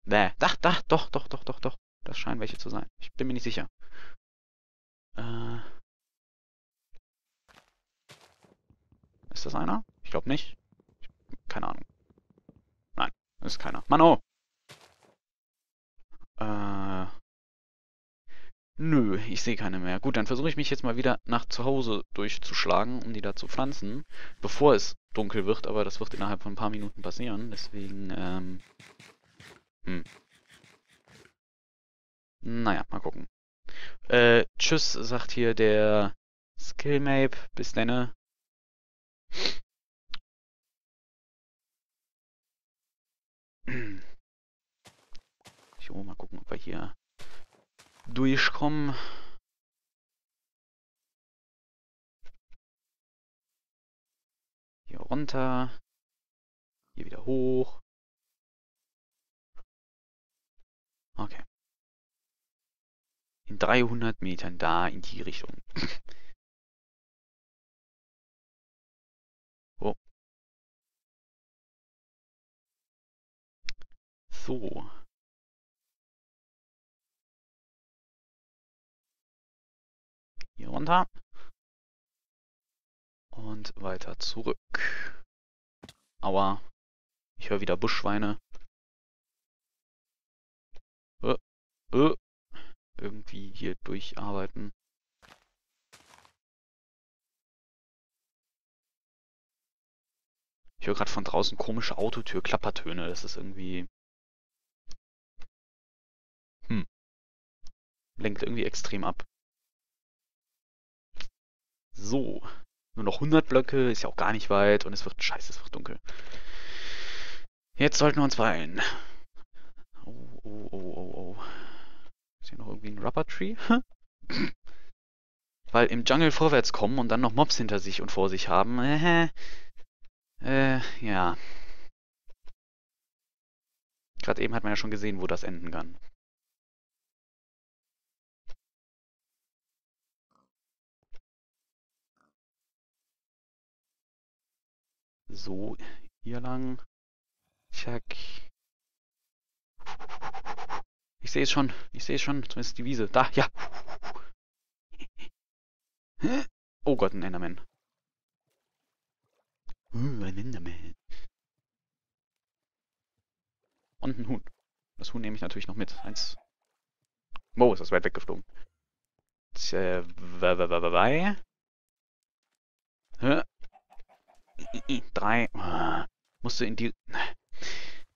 Bäh. Ach, da, doch, doch, doch, doch, doch. Das scheinen welche zu sein. Ich bin mir nicht sicher. Äh... Ist das einer? Ich glaube nicht. Keine Ahnung. Nein, ist keiner. Mann, oh! Äh... Nö, ich sehe keine mehr. Gut, dann versuche ich mich jetzt mal wieder nach zu Hause durchzuschlagen, um die da zu pflanzen, bevor es dunkel wird, aber das wird innerhalb von ein paar Minuten passieren, deswegen, ähm... Hm. Naja, mal gucken. Äh, tschüss, sagt hier der Skillmape. Bis denne. Jo, mal gucken, ob wir hier durchkommen. Hier runter. Hier wieder hoch. Okay. In 300 Metern da in die Richtung. oh. So. Runter. Und weiter zurück. Aua. Ich höre wieder Buschschweine. Äh, äh. Irgendwie hier durcharbeiten. Ich höre gerade von draußen komische Autotür-Klappertöne. Das ist irgendwie... Hm. Lenkt irgendwie extrem ab. So. Nur noch 100 Blöcke, ist ja auch gar nicht weit und es wird scheiße, es wird dunkel. Jetzt sollten wir uns beeilen. Oh, oh, oh, oh, oh. Ist hier noch irgendwie ein Rubber Tree? Weil im Jungle vorwärts kommen und dann noch Mobs hinter sich und vor sich haben. Äh, äh, ja. Gerade eben hat man ja schon gesehen, wo das enden kann. So, hier lang. Zack. Ich sehe es schon. Ich sehe es schon. Zumindest die Wiese. Da, ja. Oh Gott, ein Enderman. Uh, ein Enderman. Und ein Huhn. Das Huhn nehme ich natürlich noch mit. Eins. Wow, ist das weit weggeflogen. Zwei. Drei. Musst du in die...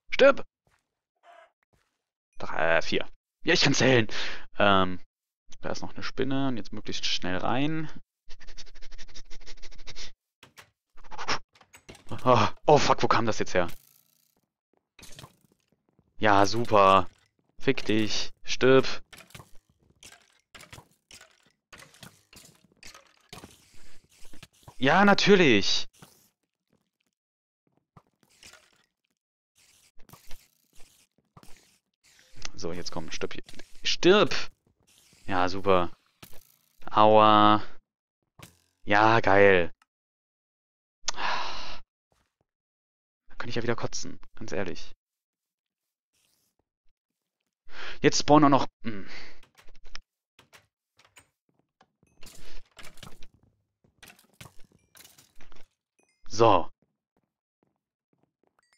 Stirb! Drei, vier. Ja, ich kann zählen. Ähm, da ist noch eine Spinne und jetzt möglichst schnell rein. Oh, oh fuck, wo kam das jetzt her? Ja, super. Fick dich. Stirb. Ja, natürlich. So, jetzt komm, stirb hier. Stirb! Ja, super. Aua. Ja, geil. Da könnte ich ja wieder kotzen, ganz ehrlich. Jetzt spawnen auch noch... Hm. So.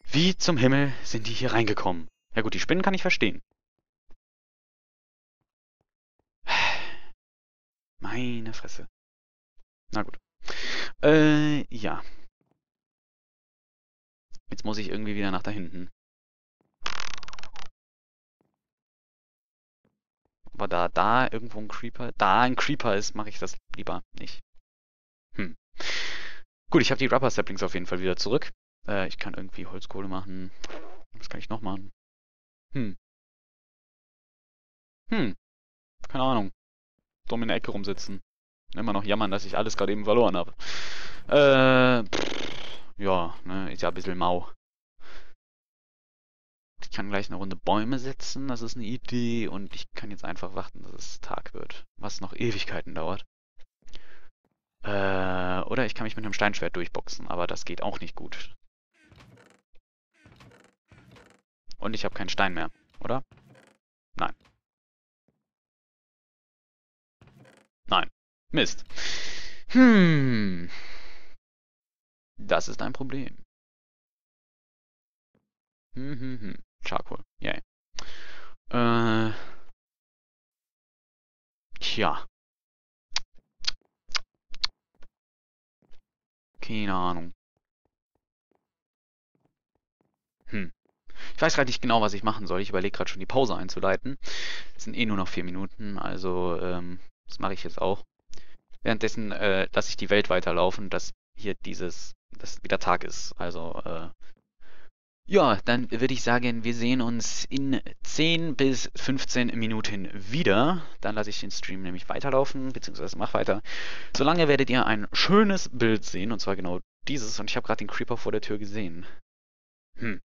Wie zum Himmel sind die hier reingekommen? Ja gut, die Spinnen kann ich verstehen. Meine Fresse. Na gut. Äh, ja. Jetzt muss ich irgendwie wieder nach da hinten. Aber da da irgendwo ein Creeper, da ein Creeper ist, mache ich das lieber nicht. Hm. Gut, ich habe die Rubber Saplings auf jeden Fall wieder zurück. Äh, ich kann irgendwie Holzkohle machen. Was kann ich noch machen? Hm. Hm. Keine Ahnung. Dumm in der Ecke rumsitzen. Immer noch jammern, dass ich alles gerade eben verloren habe. Äh, pff, ja, ne, ist ja ein bisschen mau. Ich kann gleich eine Runde Bäume setzen, das ist eine Idee. Und ich kann jetzt einfach warten, dass es Tag wird. Was noch Ewigkeiten dauert. Äh, oder ich kann mich mit einem Steinschwert durchboxen, aber das geht auch nicht gut. Und ich habe keinen Stein mehr, oder? Nein. Mist. Hm. Das ist ein Problem. Hm, hm, hm. Charcoal. Yay. Äh. Tja. Keine Ahnung. Hm. Ich weiß gerade nicht genau, was ich machen soll. Ich überlege gerade schon, die Pause einzuleiten. Es sind eh nur noch vier Minuten, also ähm, das mache ich jetzt auch. Währenddessen äh, lasse ich die Welt weiterlaufen, dass hier dieses, dass wieder Tag ist. Also äh, ja, dann würde ich sagen, wir sehen uns in 10 bis 15 Minuten wieder. Dann lasse ich den Stream nämlich weiterlaufen, beziehungsweise mach weiter. Solange werdet ihr ein schönes Bild sehen, und zwar genau dieses. Und ich habe gerade den Creeper vor der Tür gesehen. Hm.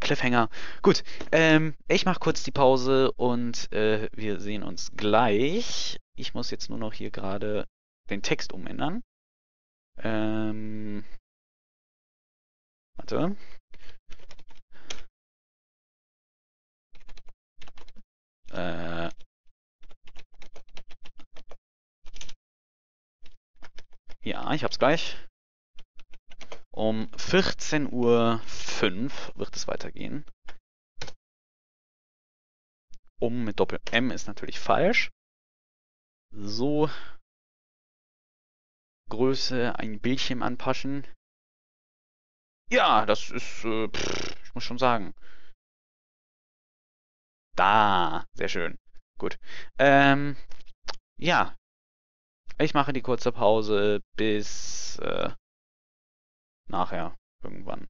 Cliffhanger. Gut, ähm, ich mache kurz die Pause und äh, wir sehen uns gleich. Ich muss jetzt nur noch hier gerade den Text umändern. Ähm, warte. Äh, ja, ich hab's gleich. Um 14.05 Uhr wird es weitergehen. Um mit Doppel M ist natürlich falsch. So. Größe ein Bildschirm anpassen. Ja, das ist, äh, pff, ich muss schon sagen. Da, sehr schön. Gut. Ähm, ja. Ich mache die kurze Pause bis äh, nachher irgendwann.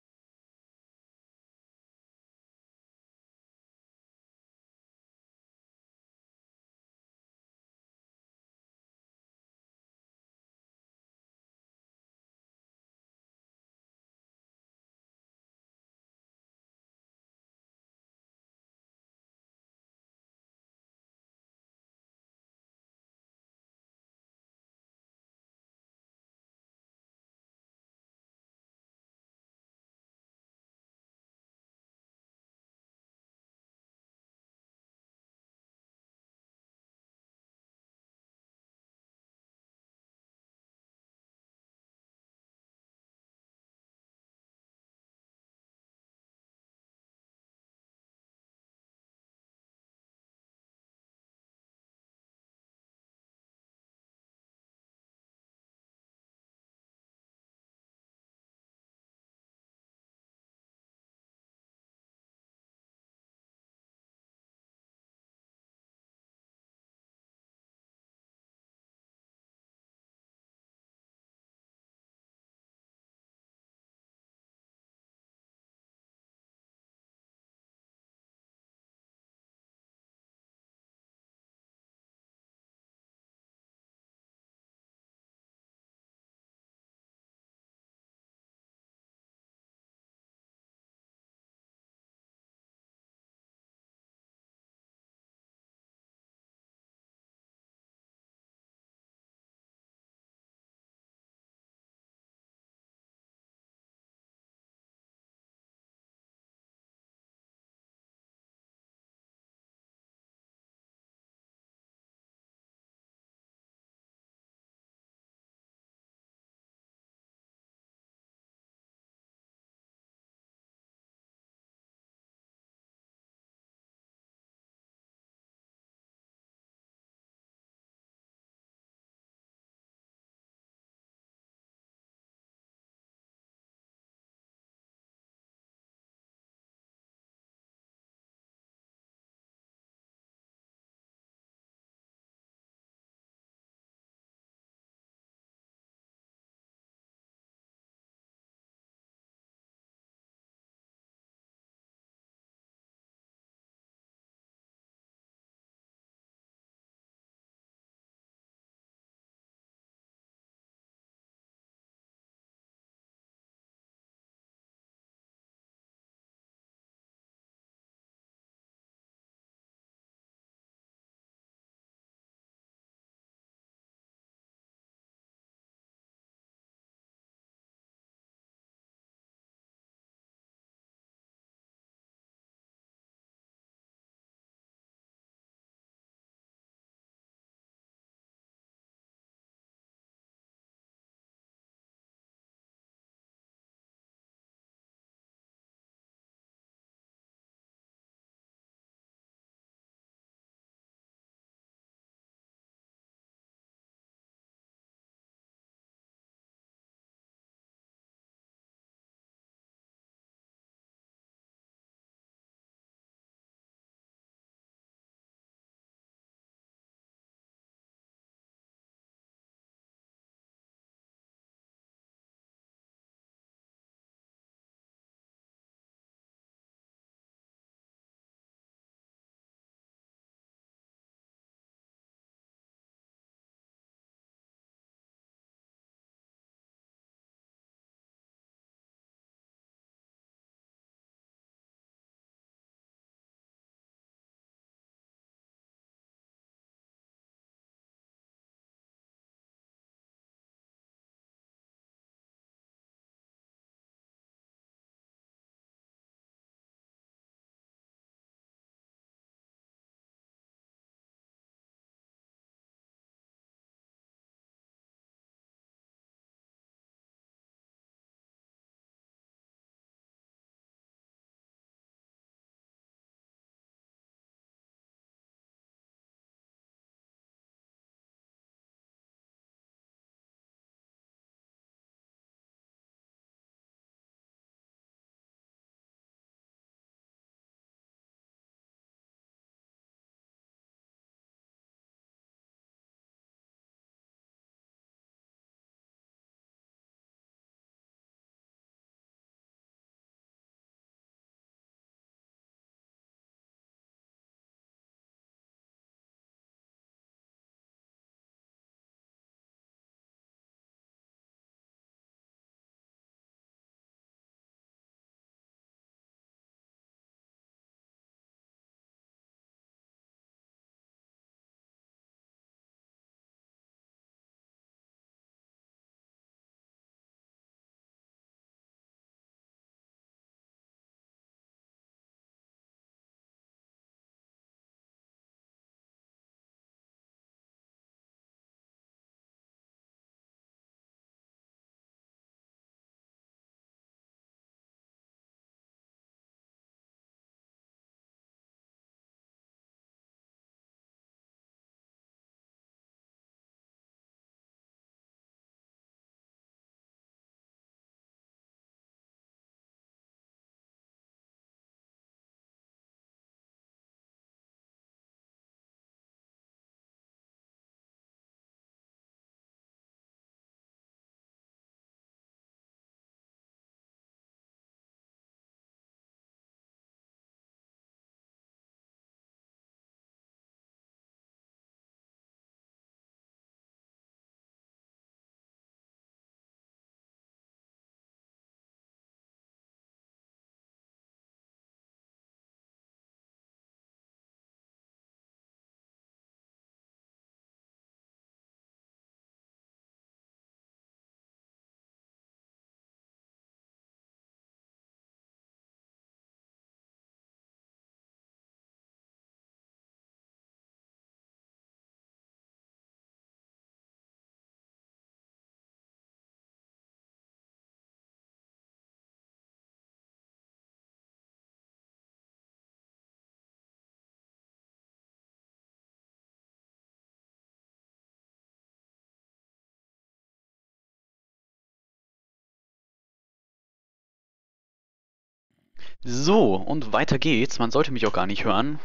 So, und weiter geht's. Man sollte mich auch gar nicht hören.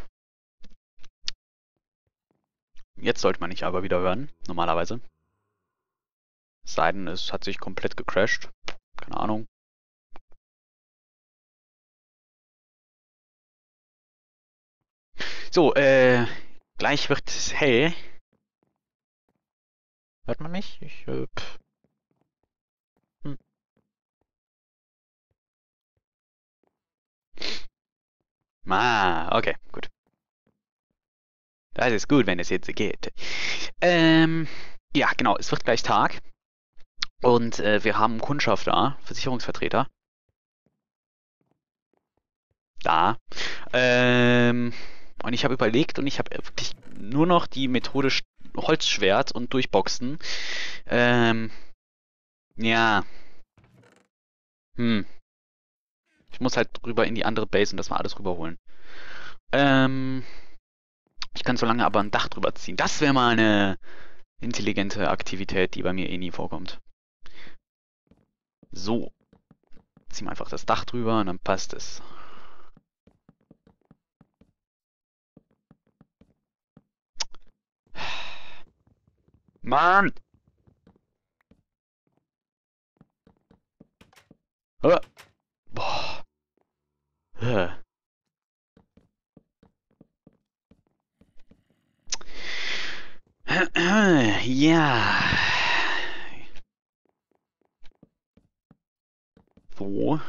Jetzt sollte man mich aber wieder hören, normalerweise. Es sei denn, es hat sich komplett gecrashed. Keine Ahnung. So, äh, gleich wird es hell. Hört man mich? Ich, äh, pff. Ah, okay, gut. Das ist gut, wenn es jetzt geht. Ähm, ja, genau, es wird gleich Tag. Und äh, wir haben Kundschaft da, Versicherungsvertreter. Da. Ähm, und ich habe überlegt und ich habe wirklich nur noch die Methode Holzschwert und Durchboxen. Ähm, ja. Hm. Muss halt rüber in die andere Base und das mal alles rüberholen. Ähm, ich kann so lange aber ein Dach drüber ziehen. Das wäre mal eine intelligente Aktivität, die bei mir eh nie vorkommt. So. Ziehen wir einfach das Dach drüber und dann passt es. Mann! Boah. Ja. So.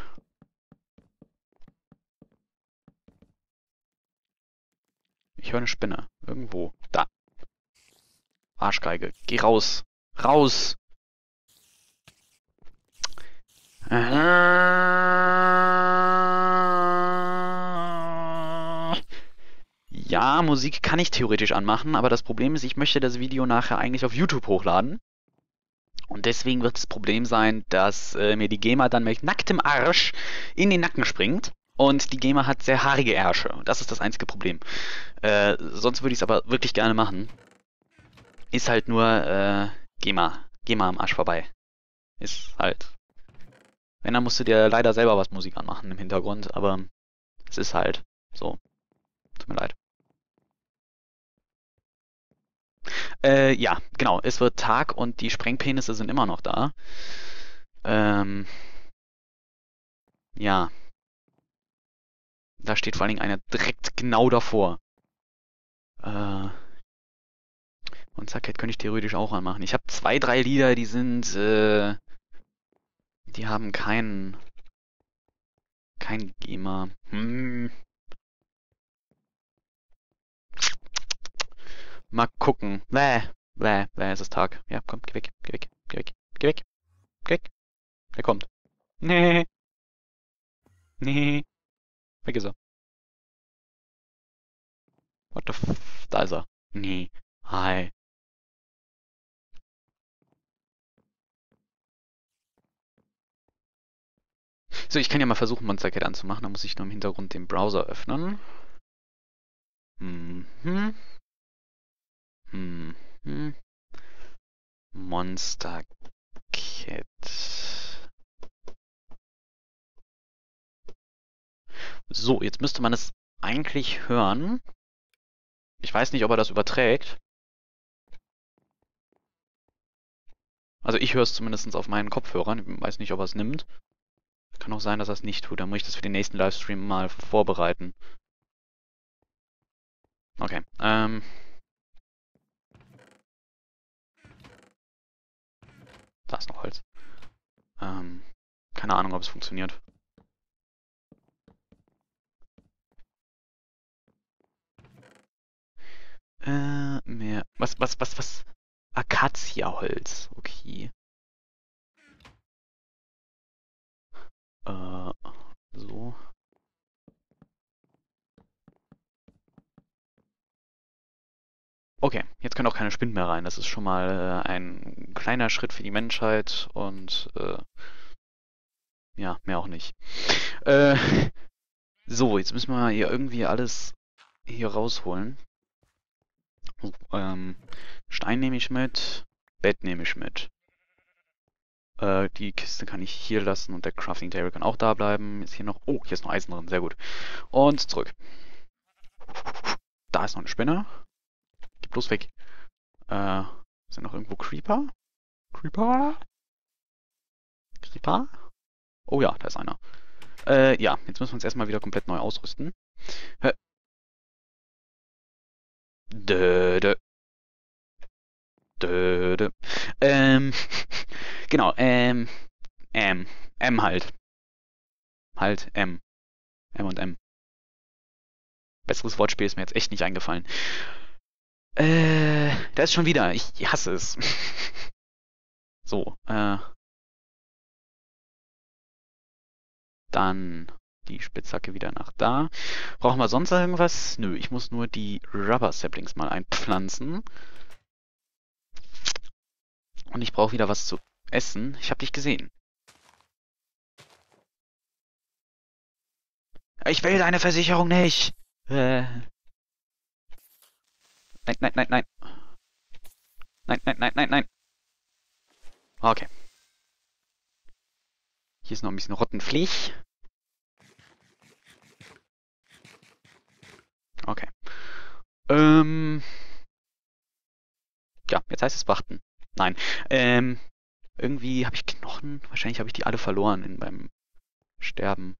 Ich höre eine Spinne. Irgendwo. Da. Arschgeige. Geh raus. Raus. Ja, Musik kann ich theoretisch anmachen, aber das Problem ist, ich möchte das Video nachher eigentlich auf YouTube hochladen. Und deswegen wird das Problem sein, dass äh, mir die GEMA dann mit nacktem Arsch in den Nacken springt. Und die GEMA hat sehr haarige Ärsche. Das ist das einzige Problem. Äh, sonst würde ich es aber wirklich gerne machen. Ist halt nur äh, GEMA. GEMA am Arsch vorbei. Ist halt. Wenn, dann musst du dir leider selber was Musik anmachen im Hintergrund, aber es ist halt so. Tut mir leid. Äh, ja, genau. Es wird Tag und die Sprengpenisse sind immer noch da. Ähm, ja. Da steht vor allen Dingen einer direkt genau davor. Äh, und Zacket könnte ich theoretisch auch anmachen. Ich habe zwei, drei Lieder, die sind, äh, die haben keinen, kein GEMA. Hm. Mal gucken. Bäh, bäh, bäh, es ist Tag. Ja, komm, geh weg, geh weg, geh weg, geh weg, geh weg. Er kommt. Nee. Nee. Weg ist er. What the f... Da ist er. Nee. Hi. So, ich kann ja mal versuchen, Monstercat anzumachen. Da muss ich nur im Hintergrund den Browser öffnen. Mhm. Mhm. Monster Cat. So, jetzt müsste man es eigentlich hören. Ich weiß nicht, ob er das überträgt. Also ich höre es zumindest auf meinen Kopfhörern. Ich weiß nicht, ob er es nimmt. Kann auch sein, dass er es nicht tut. Dann muss ich das für den nächsten Livestream mal vorbereiten. Okay. Ähm. Da ist noch Holz. Ähm. Keine Ahnung, ob es funktioniert. Äh, mehr. Was, was, was, was? Akaziaholz. Okay. Äh, so. Okay, jetzt können auch keine Spinnen mehr rein. Das ist schon mal äh, ein kleiner Schritt für die Menschheit und äh, ja, mehr auch nicht. Äh, so, jetzt müssen wir hier irgendwie alles hier rausholen. Ähm, Stein nehme ich mit, Bett nehme ich mit. Äh, die Kiste kann ich hier lassen und der Crafting Table kann auch da bleiben. Ist hier noch... Oh, hier ist noch Eisen drin. Sehr gut. Und zurück. Da ist noch eine Spinne. Geh bloß weg. Äh, sind noch irgendwo Creeper? Creeper? Creeper? Oh ja, da ist einer. Äh, ja, jetzt müssen wir uns erstmal wieder komplett neu ausrüsten. Hä? Dö, dö. Dö, dö. Ähm, genau, ähm, M. M halt. Halt, M. M und M. Besseres Wortspiel ist mir jetzt echt nicht eingefallen. Äh, da ist schon wieder. Ich hasse es. so, äh. Dann die Spitzhacke wieder nach da. Brauchen wir sonst irgendwas? Nö, ich muss nur die Rubber Saplings mal einpflanzen. Und ich brauche wieder was zu essen. Ich habe dich gesehen. Ich will deine Versicherung nicht. Äh. Nein, nein, nein, nein. Nein, nein, nein, nein, nein. Okay. Hier ist noch ein bisschen Rottenfliech. Okay. Ähm. Ja, jetzt heißt es Wachten. Nein. Ähm. Irgendwie habe ich Knochen. Wahrscheinlich habe ich die alle verloren in, beim Sterben.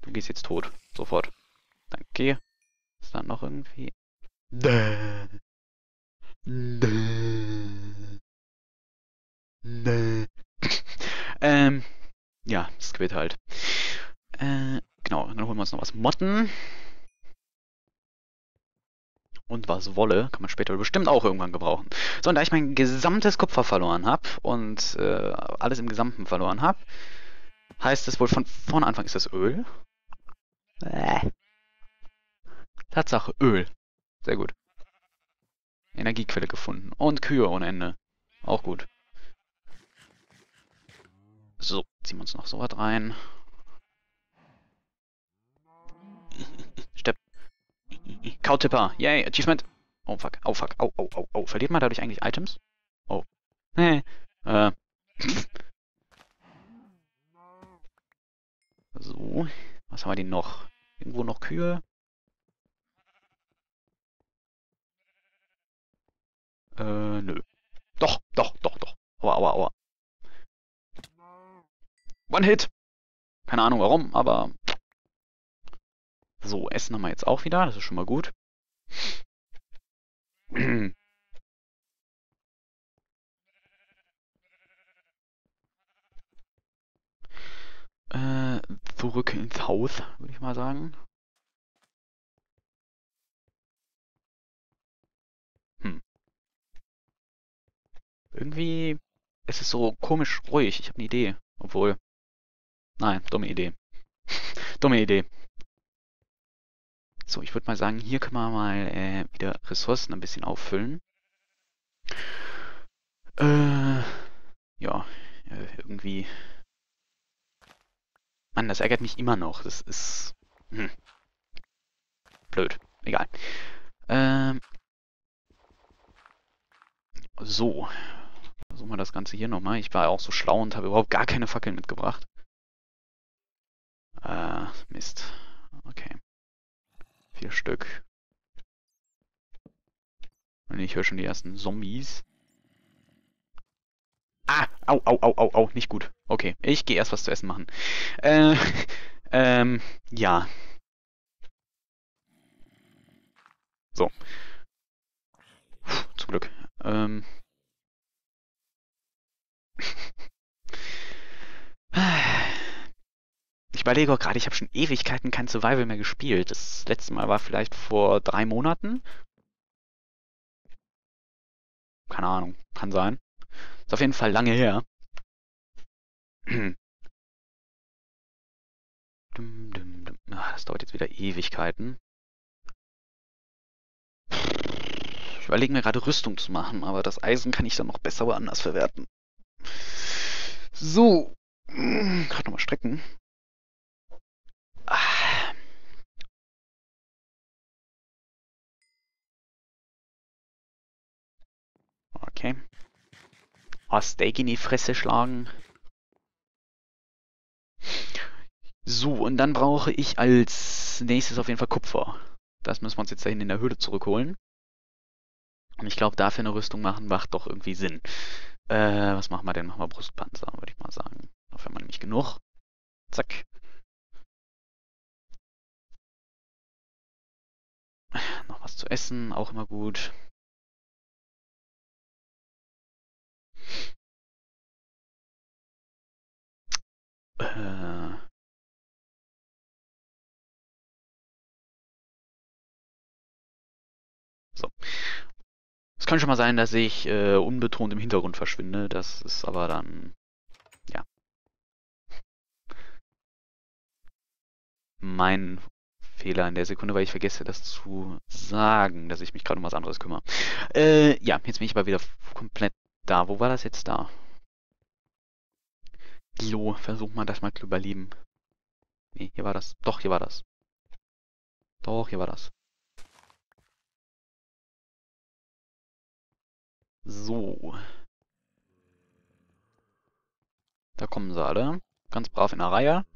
Du gehst jetzt tot. Sofort. Danke. Ist da noch irgendwie... Däh. Däh. Däh. ähm, ja, Squid halt. Äh, genau, dann holen wir uns noch was Motten. Und was Wolle, kann man später bestimmt auch irgendwann gebrauchen. So, und da ich mein gesamtes Kupfer verloren habe und äh, alles im Gesamten verloren habe, heißt es wohl von vorne Anfang ist das Öl. Äh. Tatsache, Öl. Sehr gut. Energiequelle gefunden. Und Kühe ohne Ende. Auch gut. So, ziehen wir uns noch so was rein. Kautipper. Yay, Achievement. Oh fuck, oh fuck, oh, oh, oh, oh. Verliert man dadurch eigentlich Items? Oh. Nee. Äh. so. Was haben wir denn noch? Irgendwo noch Kühe? Äh, nö. Doch, doch, doch, doch. Aua, aua, aua. One Hit. Keine Ahnung warum, aber... So, Essen haben wir jetzt auch wieder. Das ist schon mal gut. äh, zurück ins Haus, würde ich mal sagen. Hm. Irgendwie ist es so komisch ruhig. Ich habe eine Idee. Obwohl. Nein, dumme Idee. dumme Idee. So, ich würde mal sagen, hier können wir mal äh, wieder Ressourcen ein bisschen auffüllen. Äh, ja, äh, irgendwie Mann, das ärgert mich immer noch. Das ist... Hm. Blöd. Egal. Ähm... So. Versuchen wir das Ganze hier nochmal. Ich war auch so schlau und habe überhaupt gar keine Fackeln mitgebracht. Äh, Mist. Vier Stück. Und ich höre schon die ersten Zombies. Ah, au, au, au, au, au, nicht gut. Okay, ich gehe erst was zu essen machen. Äh, ähm, ja. So. Puh, zum Glück. Ähm. Ich überlege auch gerade, ich habe schon Ewigkeiten kein Survival mehr gespielt. Das letzte Mal war vielleicht vor drei Monaten. Keine Ahnung, kann sein. Ist auf jeden Fall lange her. Ah, das dauert jetzt wieder Ewigkeiten. Ich überlege mir gerade Rüstung zu machen, aber das Eisen kann ich dann noch besser woanders verwerten. So. Gerade nochmal strecken. Ah. Okay. Paar Steak in die Fresse schlagen. So, und dann brauche ich als nächstes auf jeden Fall Kupfer. Das müssen wir uns jetzt dahin in der Höhle zurückholen. Und ich glaube, dafür eine Rüstung machen macht doch irgendwie Sinn. Äh, was machen wir denn? Machen wir Brustpanzer, würde ich mal sagen. Dafür haben wir nämlich genug. Zack. Noch was zu essen, auch immer gut. Äh. So. Es kann schon mal sein, dass ich äh, unbetont im Hintergrund verschwinde. Das ist aber dann... Ja. Mein Fehler in der Sekunde, weil ich vergesse, das zu sagen, dass ich mich gerade um was anderes kümmere. Äh, ja, jetzt bin ich aber wieder komplett da. Wo war das jetzt da? So, versuch mal das mal zu überleben. Nee, hier war das. Doch, hier war das. Doch, hier war das. So. Da kommen sie alle. Ganz brav in der Reihe.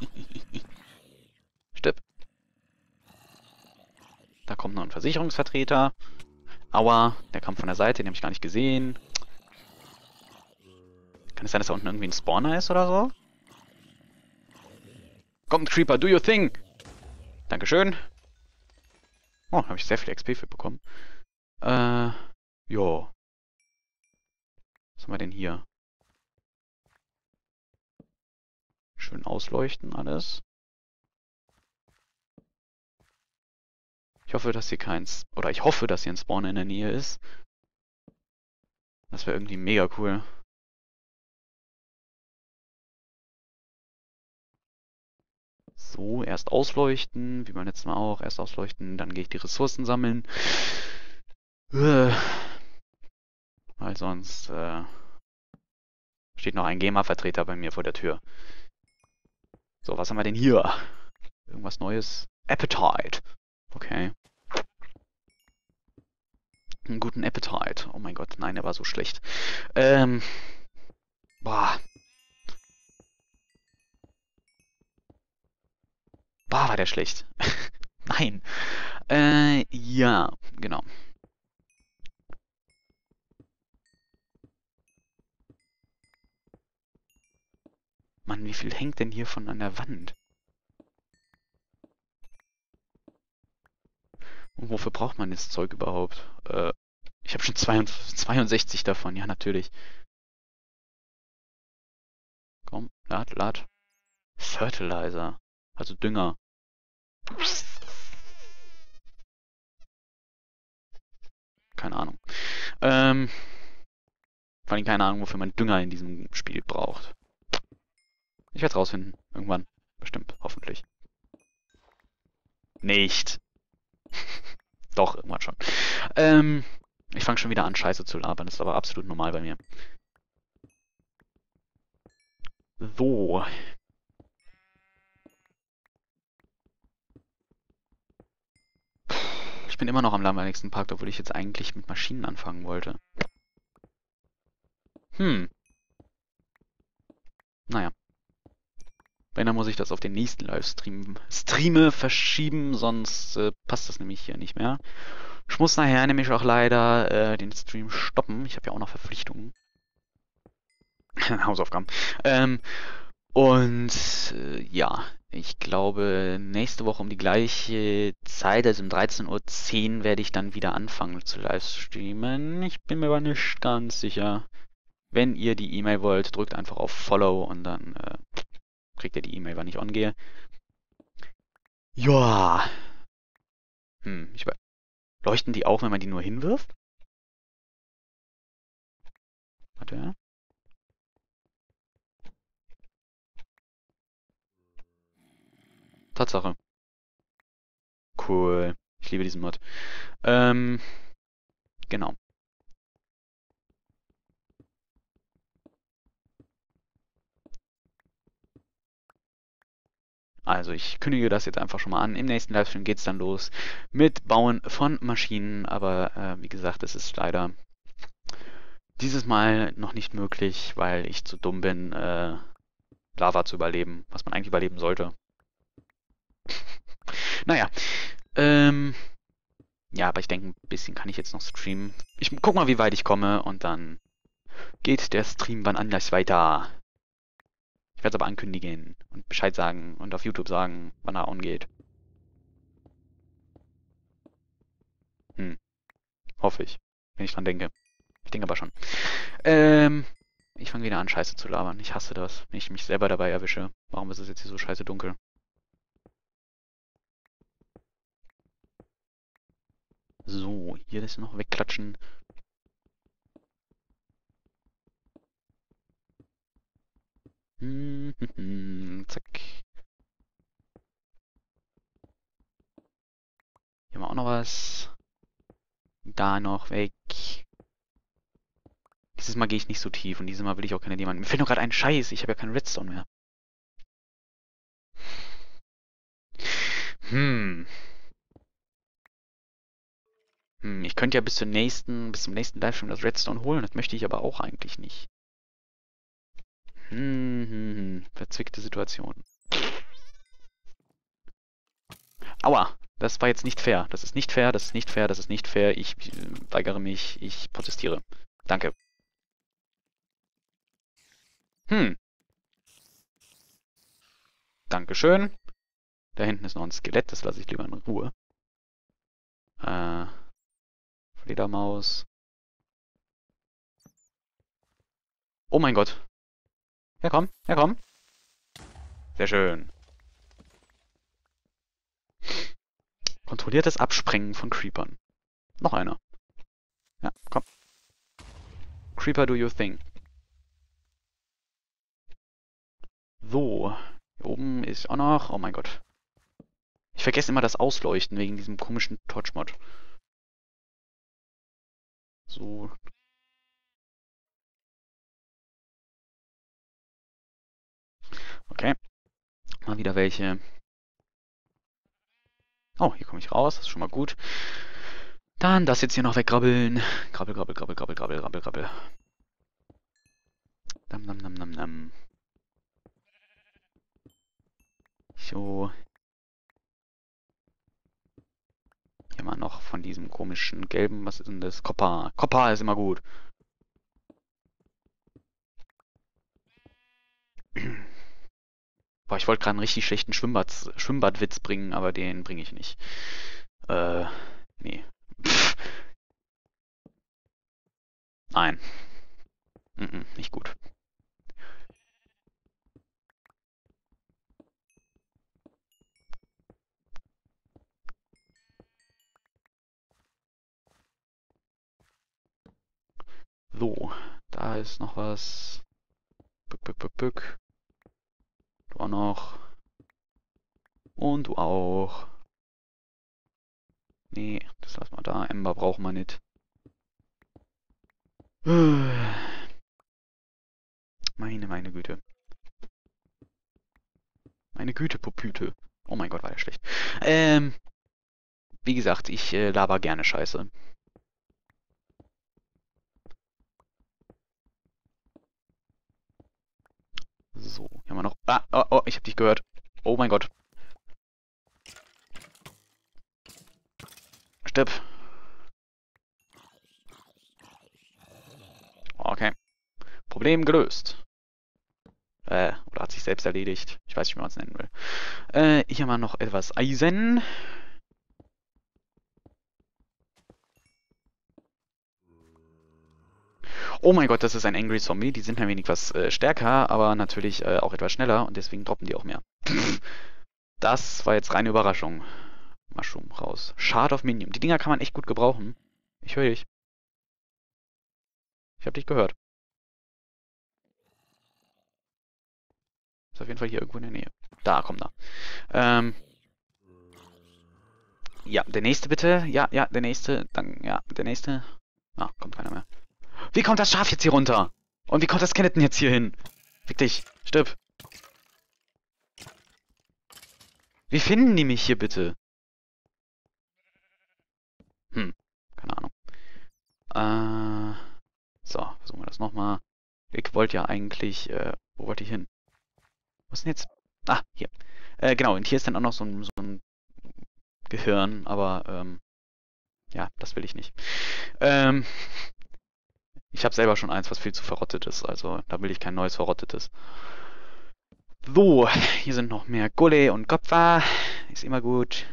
Stipp. Da kommt noch ein Versicherungsvertreter. Aua, der kam von der Seite, den habe ich gar nicht gesehen. Kann es sein, dass da unten irgendwie ein Spawner ist oder so? Kommt, Creeper, do your thing! Dankeschön. Oh, habe ich sehr viel XP für bekommen. Äh, jo. Was haben wir denn hier? Schön ausleuchten alles. Ich hoffe, dass hier keins... Oder ich hoffe, dass hier ein Spawner in der Nähe ist. Das wäre irgendwie mega cool. So, erst ausleuchten, wie beim letzten Mal auch. Erst ausleuchten, dann gehe ich die Ressourcen sammeln. Äh, weil sonst äh, steht noch ein GEMA-Vertreter bei mir vor der Tür. So, was haben wir denn hier? Irgendwas Neues? Appetite. Okay. Einen guten Appetite. Oh mein Gott, nein, der war so schlecht. Ähm. Boah. Boah, war der schlecht. Nein. Äh, ja, genau. Mann, wie viel hängt denn hier von an der Wand? Und wofür braucht man das Zeug überhaupt? Äh, ich habe schon 62 davon, ja natürlich. Komm, lad, lad. Fertilizer. Also Dünger. Keine Ahnung. Ähm, vor allem keine Ahnung, wofür man Dünger in diesem Spiel braucht. Ich werde es rausfinden. Irgendwann. Bestimmt. Hoffentlich. Nicht. Doch, irgendwann schon. Ähm, ich fange schon wieder an, Scheiße zu labern. Das ist aber absolut normal bei mir. So. Ich bin immer noch am langweiligsten Park, obwohl ich jetzt eigentlich mit Maschinen anfangen wollte. Hm. Naja. Wenn, dann muss ich das auf den nächsten Livestream Streame verschieben, sonst äh, passt das nämlich hier nicht mehr. Ich muss nachher nämlich auch leider äh, den Stream stoppen. Ich habe ja auch noch Verpflichtungen. Hausaufgaben. Ähm, und äh, ja, ich glaube, nächste Woche um die gleiche Zeit, also um 13.10 Uhr, werde ich dann wieder anfangen zu livestreamen. Ich bin mir aber nicht ganz sicher. Wenn ihr die E-Mail wollt, drückt einfach auf Follow und dann äh, kriegt ihr die E-Mail, wann ich ongehe. Ja. Hm, ich weiß. Leuchten die auch, wenn man die nur hinwirft? Warte. Tatsache. Cool. Ich liebe diesen Mod. Ähm, genau. Also ich kündige das jetzt einfach schon mal an. Im nächsten Livestream geht es dann los mit Bauen von Maschinen. Aber äh, wie gesagt, es ist leider Dieses Mal noch nicht möglich, weil ich zu dumm bin, äh, Lava zu überleben, was man eigentlich überleben sollte. Naja, ähm, ja, aber ich denke, ein bisschen kann ich jetzt noch streamen. Ich guck mal, wie weit ich komme und dann geht der Stream wann anders weiter. Ich werde es aber ankündigen und Bescheid sagen und auf YouTube sagen, wann er angeht. Hm. Hoffe ich, wenn ich dran denke. Ich denke aber schon. Ähm, ich fange wieder an, Scheiße zu labern. Ich hasse das, wenn ich mich selber dabei erwische. Warum ist es jetzt hier so scheiße dunkel? So, hier das noch wegklatschen. Hm, hm, hm, zack. Hier haben wir auch noch was. Da noch weg. Dieses Mal gehe ich nicht so tief und dieses Mal will ich auch keine Diamanten. Mir fällt nur gerade ein Scheiß, ich habe ja keinen Redstone mehr. Hm. Hm, ich könnte ja bis zum nächsten, bis zum nächsten Livestream das Redstone holen, das möchte ich aber auch eigentlich nicht. Hm, hm, hm. Verzwickte Situation. Aua, das war jetzt nicht fair. Das ist nicht fair, das ist nicht fair, das ist nicht fair. Ich äh, weigere mich, ich protestiere. Danke. Hm. Dankeschön. Da hinten ist noch ein Skelett, das lasse ich lieber in Ruhe. Äh, Fledermaus. Oh mein Gott. Ja, komm, ja, komm. Sehr schön. Kontrolliertes Absprengen von Creepern. Noch einer. Ja, komm. Creeper, do your thing. So. Hier oben ist auch noch... Oh mein Gott. Ich vergesse immer das Ausleuchten wegen diesem komischen Touchmod. So. Okay. Mal wieder welche. Oh, hier komme ich raus. Das ist schon mal gut. Dann das jetzt hier noch weggrabbeln. Grabbel, grabbel, grabbel, grabbel, grabbel, grabbel, grabbel. Dam, dam, dam, dam, dam. So. Mal noch von diesem komischen gelben, was ist denn das? Copper. Copper ist immer gut. Boah, ich wollte gerade einen richtig schlechten Schwimmbad, Schwimmbadwitz bringen, aber den bringe ich nicht. Äh, nee. Pff. Nein. Mm -mm, nicht gut. So, da ist noch was. Bück, bück, bück, bück. Du auch noch. Und du auch. Nee, das lassen wir da. Ember brauchen wir nicht. Meine, meine Güte. Meine Güte, Popüte. Oh mein Gott, war der schlecht. Ähm, wie gesagt, ich äh, laber gerne Scheiße. So, hier haben wir noch... Ah, oh, oh, ich hab dich gehört. Oh mein Gott. Stirb. Okay. Problem gelöst. Äh, oder hat sich selbst erledigt. Ich weiß nicht, wie man es nennen will. Äh, hier wir noch etwas Eisen. Oh mein Gott, das ist ein Angry Zombie. Die sind ein wenig was äh, stärker, aber natürlich äh, auch etwas schneller und deswegen droppen die auch mehr. das war jetzt reine Überraschung. Mushroom raus. Shard of Minium. Die Dinger kann man echt gut gebrauchen. Ich höre dich. Ich habe dich gehört. Ist auf jeden Fall hier irgendwo in der Nähe. Da, komm da. Ähm. Ja, der nächste bitte. Ja, ja, der nächste. Dann, ja, der nächste. Ah, kommt keiner mehr. Wie kommt das Schaf jetzt hier runter? Und wie kommt das Skeleton jetzt hier hin? Fick dich. Stirb. Wie finden die mich hier bitte? Hm. Keine Ahnung. Äh. So, versuchen wir das nochmal. Ich wollte ja eigentlich, äh, wo wollte ich hin? Ist denn jetzt? Ah, hier. Äh, genau, und hier ist dann auch noch so ein, so ein Gehirn, aber, ähm, ja, das will ich nicht. Ähm, ich habe selber schon eins, was viel zu verrottet ist, also da will ich kein neues verrottetes. So, hier sind noch mehr Gulle und Kopfa. Ist immer gut.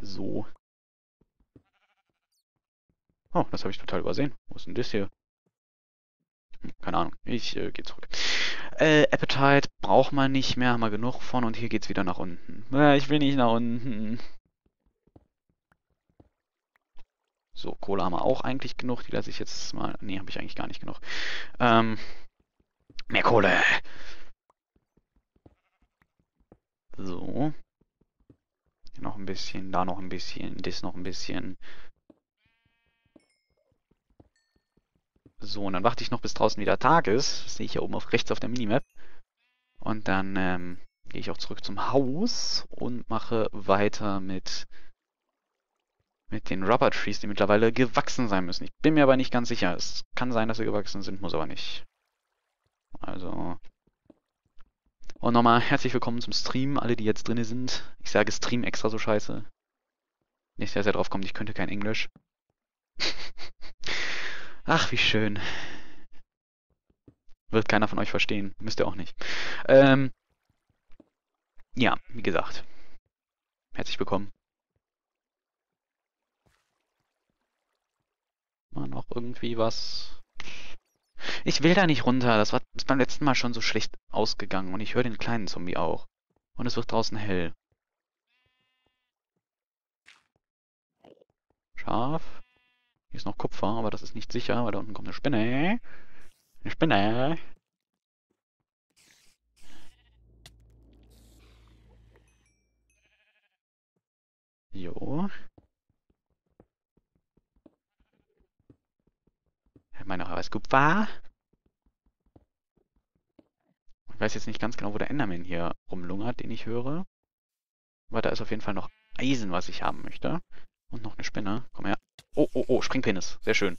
So. Oh, das habe ich total übersehen. Wo ist denn das hier? Keine Ahnung. Ich äh, gehe zurück. Äh, Appetite braucht man nicht mehr. Haben wir genug von. Und hier geht's wieder nach unten. Äh, ich will nicht nach unten. So, Kohle haben wir auch eigentlich genug. Die lasse ich jetzt mal... Nee, habe ich eigentlich gar nicht genug. Ähm, mehr Kohle. So. Hier noch ein bisschen, da noch ein bisschen, das noch ein bisschen. So, und dann warte ich noch bis draußen wieder Tag ist. Das sehe ich hier oben auf rechts auf der Minimap. Und dann ähm, gehe ich auch zurück zum Haus und mache weiter mit mit den Rubber Trees, die mittlerweile gewachsen sein müssen. Ich bin mir aber nicht ganz sicher. Es kann sein, dass sie gewachsen sind, muss aber nicht. Also. Und nochmal herzlich willkommen zum Stream, alle, die jetzt drin sind. Ich sage Stream extra so scheiße. Nicht, dass er drauf kommt, ich könnte kein Englisch. Ach, wie schön. Wird keiner von euch verstehen. Müsst ihr auch nicht. Ähm, ja, wie gesagt. Herzlich willkommen. Mal noch irgendwie was. Ich will da nicht runter. Das war ist beim letzten Mal schon so schlecht ausgegangen. Und ich höre den kleinen Zombie auch. Und es wird draußen hell. Scharf. Hier ist noch Kupfer, aber das ist nicht sicher, weil da unten kommt eine Spinne. Eine Spinne. Jo. Meine Horoskop war. Ich weiß jetzt nicht ganz genau, wo der Enderman hier rumlungert, den ich höre. Aber da ist auf jeden Fall noch Eisen, was ich haben möchte. Und noch eine Spinne. Komm her. Oh, oh, oh, Springpenis. Sehr schön.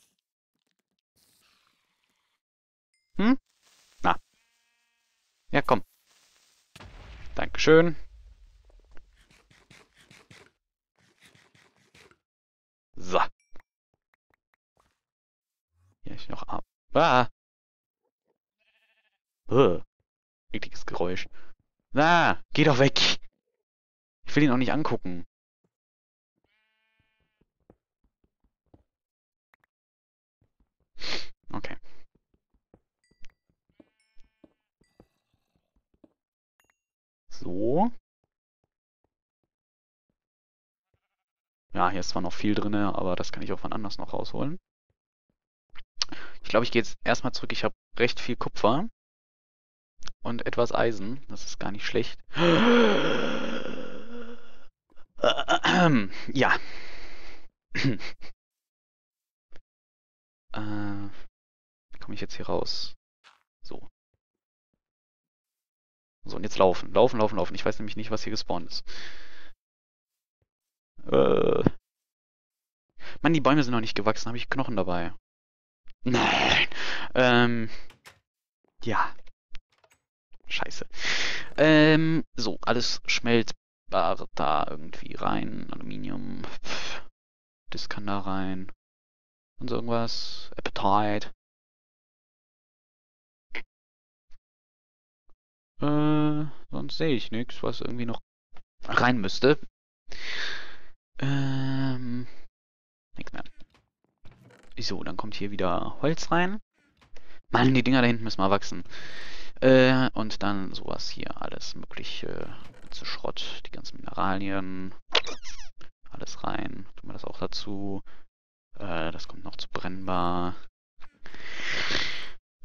Hm? Na. Ja, komm. Dankeschön. So. Hier noch ab. Ah! Ekliges Geräusch. Na, geh doch weg! Ich will ihn auch nicht angucken. Okay. So. Ja, hier ist zwar noch viel drin, aber das kann ich auch von anders noch rausholen. Ich glaube, ich gehe jetzt erstmal zurück. Ich habe recht viel Kupfer und etwas Eisen. Das ist gar nicht schlecht. Ja. äh, komme ich jetzt hier raus? So. So, und jetzt laufen. Laufen, laufen, laufen. Ich weiß nämlich nicht, was hier gespawnt ist. Äh. Mann, die Bäume sind noch nicht gewachsen. Habe ich Knochen dabei? Nein. Ähm, ja. Scheiße. Ähm, so, alles schmelzbar da irgendwie rein. Aluminium. Pff, das kann da rein. Und so irgendwas. Appetite. Äh, sonst sehe ich nichts, was irgendwie noch rein müsste. Ähm, nichts mehr. So, dann kommt hier wieder Holz rein. Mann, die Dinger da hinten müssen mal wachsen. Äh, und dann sowas hier, alles mögliche. Zu Schrott, die ganzen Mineralien. Alles rein. Tun wir das auch dazu. Äh, das kommt noch zu brennbar.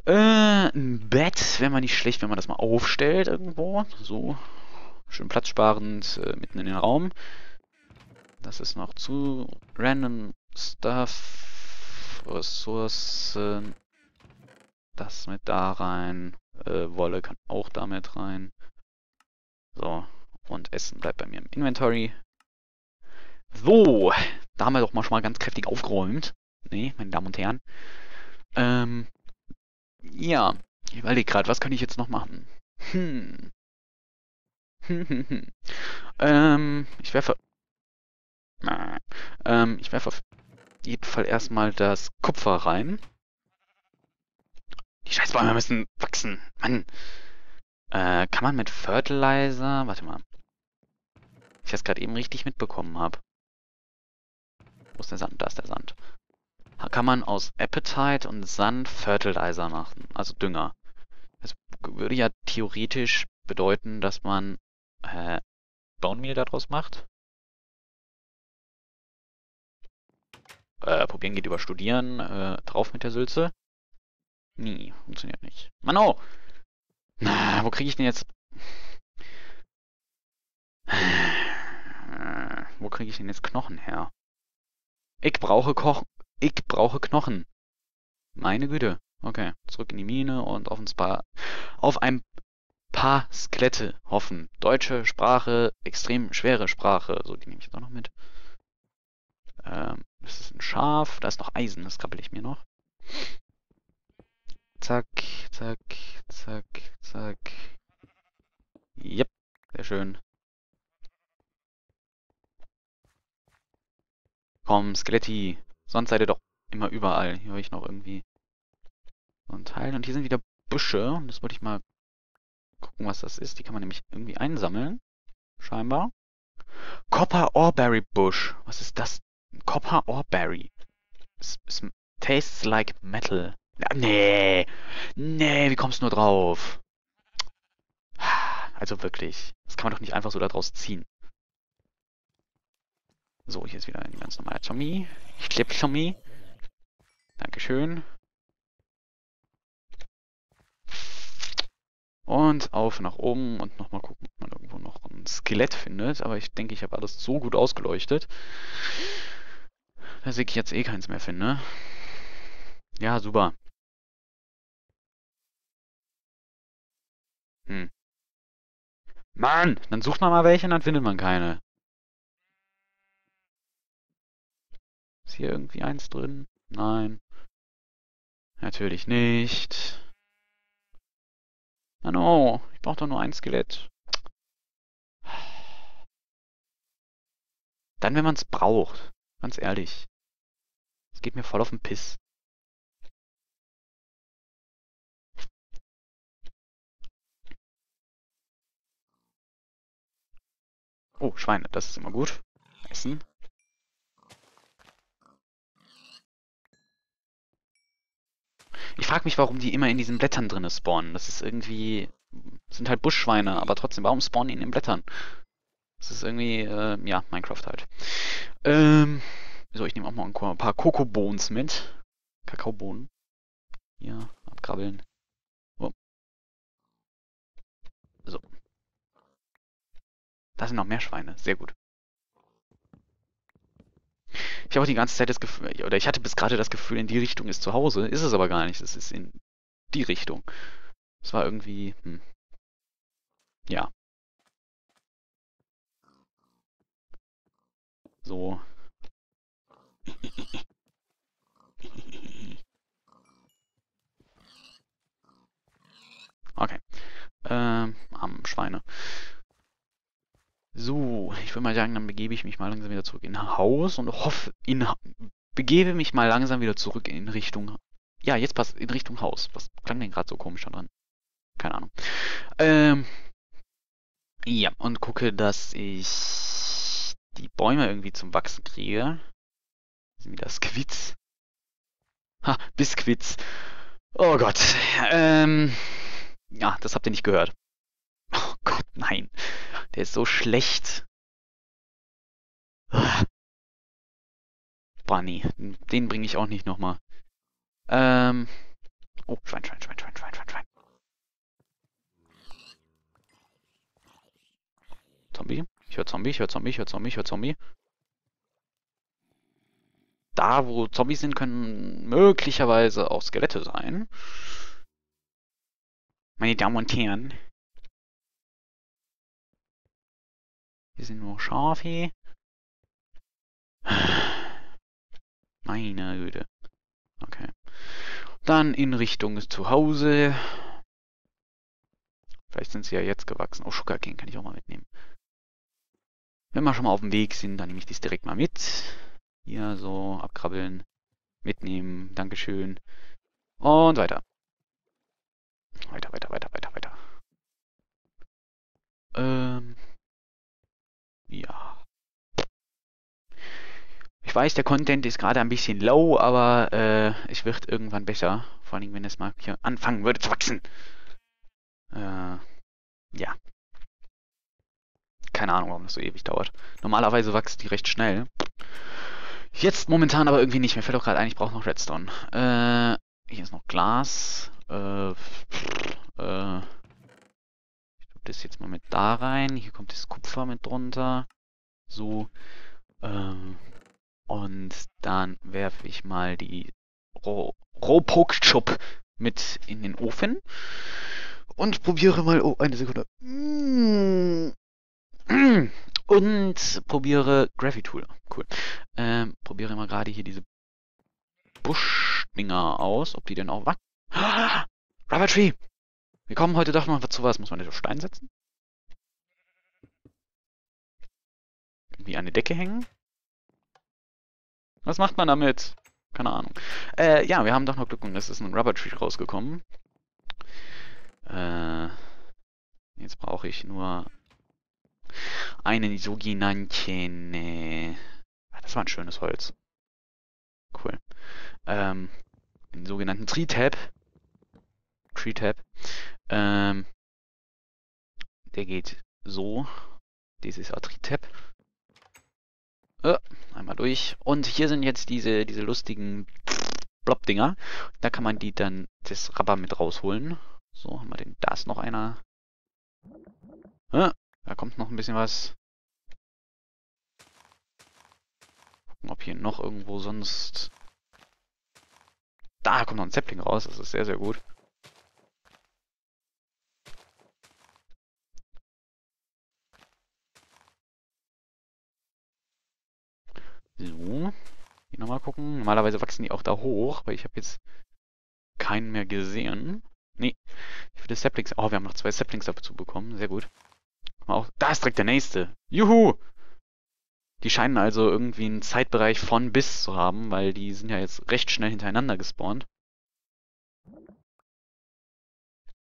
Äh, ein Bett wäre mal nicht schlecht, wenn man das mal aufstellt irgendwo. So. Schön platzsparend äh, mitten in den Raum. Das ist noch zu random Stuff. Ressourcen. Das mit da rein. Äh, Wolle kann auch damit rein. So. Und Essen bleibt bei mir im Inventory. So, da haben wir doch mal schon mal ganz kräftig aufgeräumt. Nee, meine Damen und Herren. Ähm, ja, ich überlege gerade, was könnte ich jetzt noch machen? Hm. ähm, ich werfe. Ähm, ich werfe jeden Fall erstmal das Kupfer rein. Die Scheißbäume müssen wachsen. Mann. Äh, kann man mit Fertilizer... Warte mal. Ich das gerade eben richtig mitbekommen habe. Wo ist der Sand? Da ist der Sand. Kann man aus Appetite und Sand Fertilizer machen. Also Dünger. Das würde ja theoretisch bedeuten, dass man äh, Bone Meal daraus macht. Äh, probieren geht über Studieren. Äh, drauf mit der Sülze. Nie. Funktioniert nicht. Mann, oh! Na, wo kriege ich denn jetzt... Äh, wo kriege ich denn jetzt Knochen her? Ich brauche Koch... Ich brauche Knochen. Meine Güte. Okay, zurück in die Mine und auf ein paar... Auf ein paar Skelette hoffen. Deutsche Sprache, extrem schwere Sprache. So, die nehme ich jetzt auch noch mit. Ähm, das ist ein Schaf. Da ist noch Eisen, das krabbel ich mir noch. Zack, zack, zack, zack. Yep, sehr schön. Komm, Skeletti. Sonst seid ihr doch immer überall. Hier habe ich noch irgendwie so ein Teil. Und hier sind wieder Büsche. Und das wollte ich mal gucken, was das ist. Die kann man nämlich irgendwie einsammeln. Scheinbar. Copper Orberry Bush. Was ist das? Copper Orberry. Es, es tastes like metal. Nee. Nee, wie kommst du nur drauf? Also wirklich. Das kann man doch nicht einfach so daraus ziehen. So, hier ist wieder ein ganz normaler Zombie. Ich klipp Zombie. Dankeschön. Und auf nach oben und nochmal gucken, ob man irgendwo noch ein Skelett findet. Aber ich denke, ich habe alles so gut ausgeleuchtet, dass ich jetzt eh keins mehr finde. Ja, super. Hm. Mann, dann sucht man mal welche und dann findet man keine. Ist hier irgendwie eins drin? Nein. Natürlich nicht. Ah no, ich brauche doch nur ein Skelett. Dann, wenn man es braucht. Ganz ehrlich. Es geht mir voll auf den Piss. Oh, Schweine, das ist immer gut. Essen. Ich frage mich, warum die immer in diesen Blättern drinne spawnen. Das ist irgendwie... sind halt Buschschweine, aber trotzdem, warum spawnen die in den Blättern? Das ist irgendwie, äh, ja, Minecraft halt. Ähm, so, ich nehme auch mal ein paar Kokobohns mit. Kakaobohnen. Hier, abkrabbeln. Oh. So. Da sind noch mehr Schweine. Sehr gut. Ich habe auch die ganze Zeit das Gefühl, oder ich hatte bis gerade das Gefühl, in die Richtung ist zu Hause. Ist es aber gar nicht. Es ist in die Richtung. Es war irgendwie, hm. Ja. So. Okay. Ähm, armen Schweine. So, ich würde mal sagen, dann begebe ich mich mal langsam wieder zurück in Haus und hoffe, in, begebe mich mal langsam wieder zurück in Richtung, ja, jetzt passt, in Richtung Haus. Was klang denn gerade so komisch da dran? Keine Ahnung. Ähm, ja, und gucke, dass ich die Bäume irgendwie zum Wachsen kriege. Sind wieder Squitz. Ha, Bisquits. Oh Gott. Ähm, ja, das habt ihr nicht gehört. Oh Gott, nein. Der ist so schlecht. Bunny. Den bringe ich auch nicht nochmal. Ähm. Oh, Schwein, Schwein, Schwein, Schwein, Schwein, Schwein, Schwein. Zombie? Ich höre Zombie, ich höre Zombie, ich höre Zombie, ich höre Zombie. Da, wo Zombies sind, können möglicherweise auch Skelette sein. Meine Damen und Herren, Hier sind nur Schafe. Meine Güte. Okay. Dann in Richtung Zuhause. Vielleicht sind sie ja jetzt gewachsen. Oh, Sugarcane kann ich auch mal mitnehmen. Wenn wir schon mal auf dem Weg sind, dann nehme ich dies direkt mal mit. Hier so abkrabbeln, mitnehmen, Dankeschön. Und weiter. Weiter, weiter, weiter, weiter, weiter. Ähm. Ja. Ich weiß, der Content ist gerade ein bisschen low, aber äh, es wird irgendwann besser. Vor allem, wenn es mal hier anfangen würde zu wachsen. Äh, ja. Keine Ahnung, warum das so ewig dauert. Normalerweise wächst die recht schnell. Jetzt momentan aber irgendwie nicht. Mir fällt auch gerade ein, ich brauche noch Redstone. Äh, hier ist noch Glas. Äh, äh, ich tue das jetzt mal mit da rein. Hier kommt das Kupfer mit drunter. So. Ähm, und dann werfe ich mal die Rohpuckschub mit in den Ofen. Und probiere mal. Oh, eine Sekunde. Und probiere Graphitool. Cool. Ähm, probiere mal gerade hier diese Buschdinger aus, ob die denn auch wachsen. Ah, Rubber Tree! Wir kommen heute doch noch zu was. Muss man nicht auf Stein setzen? Wie eine Decke hängen? Was macht man damit? Keine Ahnung. Äh, ja, wir haben doch noch Glück und es ist ein Rubber Tree rausgekommen. Äh, jetzt brauche ich nur einen sogenannten... Äh, das war ein schönes Holz. Cool. Ähm, den sogenannten Tree-Tab. Tree-Tab. Ähm, der geht so. Dieses Tree-Tab. Äh, einmal durch. Und hier sind jetzt diese, diese lustigen Blob-Dinger. Da kann man die dann das Rubber mit rausholen. So, haben wir den. Da ist noch einer. Äh, da kommt noch ein bisschen was. Gucken, ob hier noch irgendwo sonst... Da kommt noch ein Zeppling raus. Das ist sehr, sehr gut. So. Hier nochmal gucken. Normalerweise wachsen die auch da hoch, aber ich habe jetzt keinen mehr gesehen. Nee. Ich würde Saplings... Oh, wir haben noch zwei Saplings dazu bekommen. Sehr gut. Auch, da ist direkt der nächste. Juhu! Die scheinen also irgendwie einen Zeitbereich von bis zu haben, weil die sind ja jetzt recht schnell hintereinander gespawnt.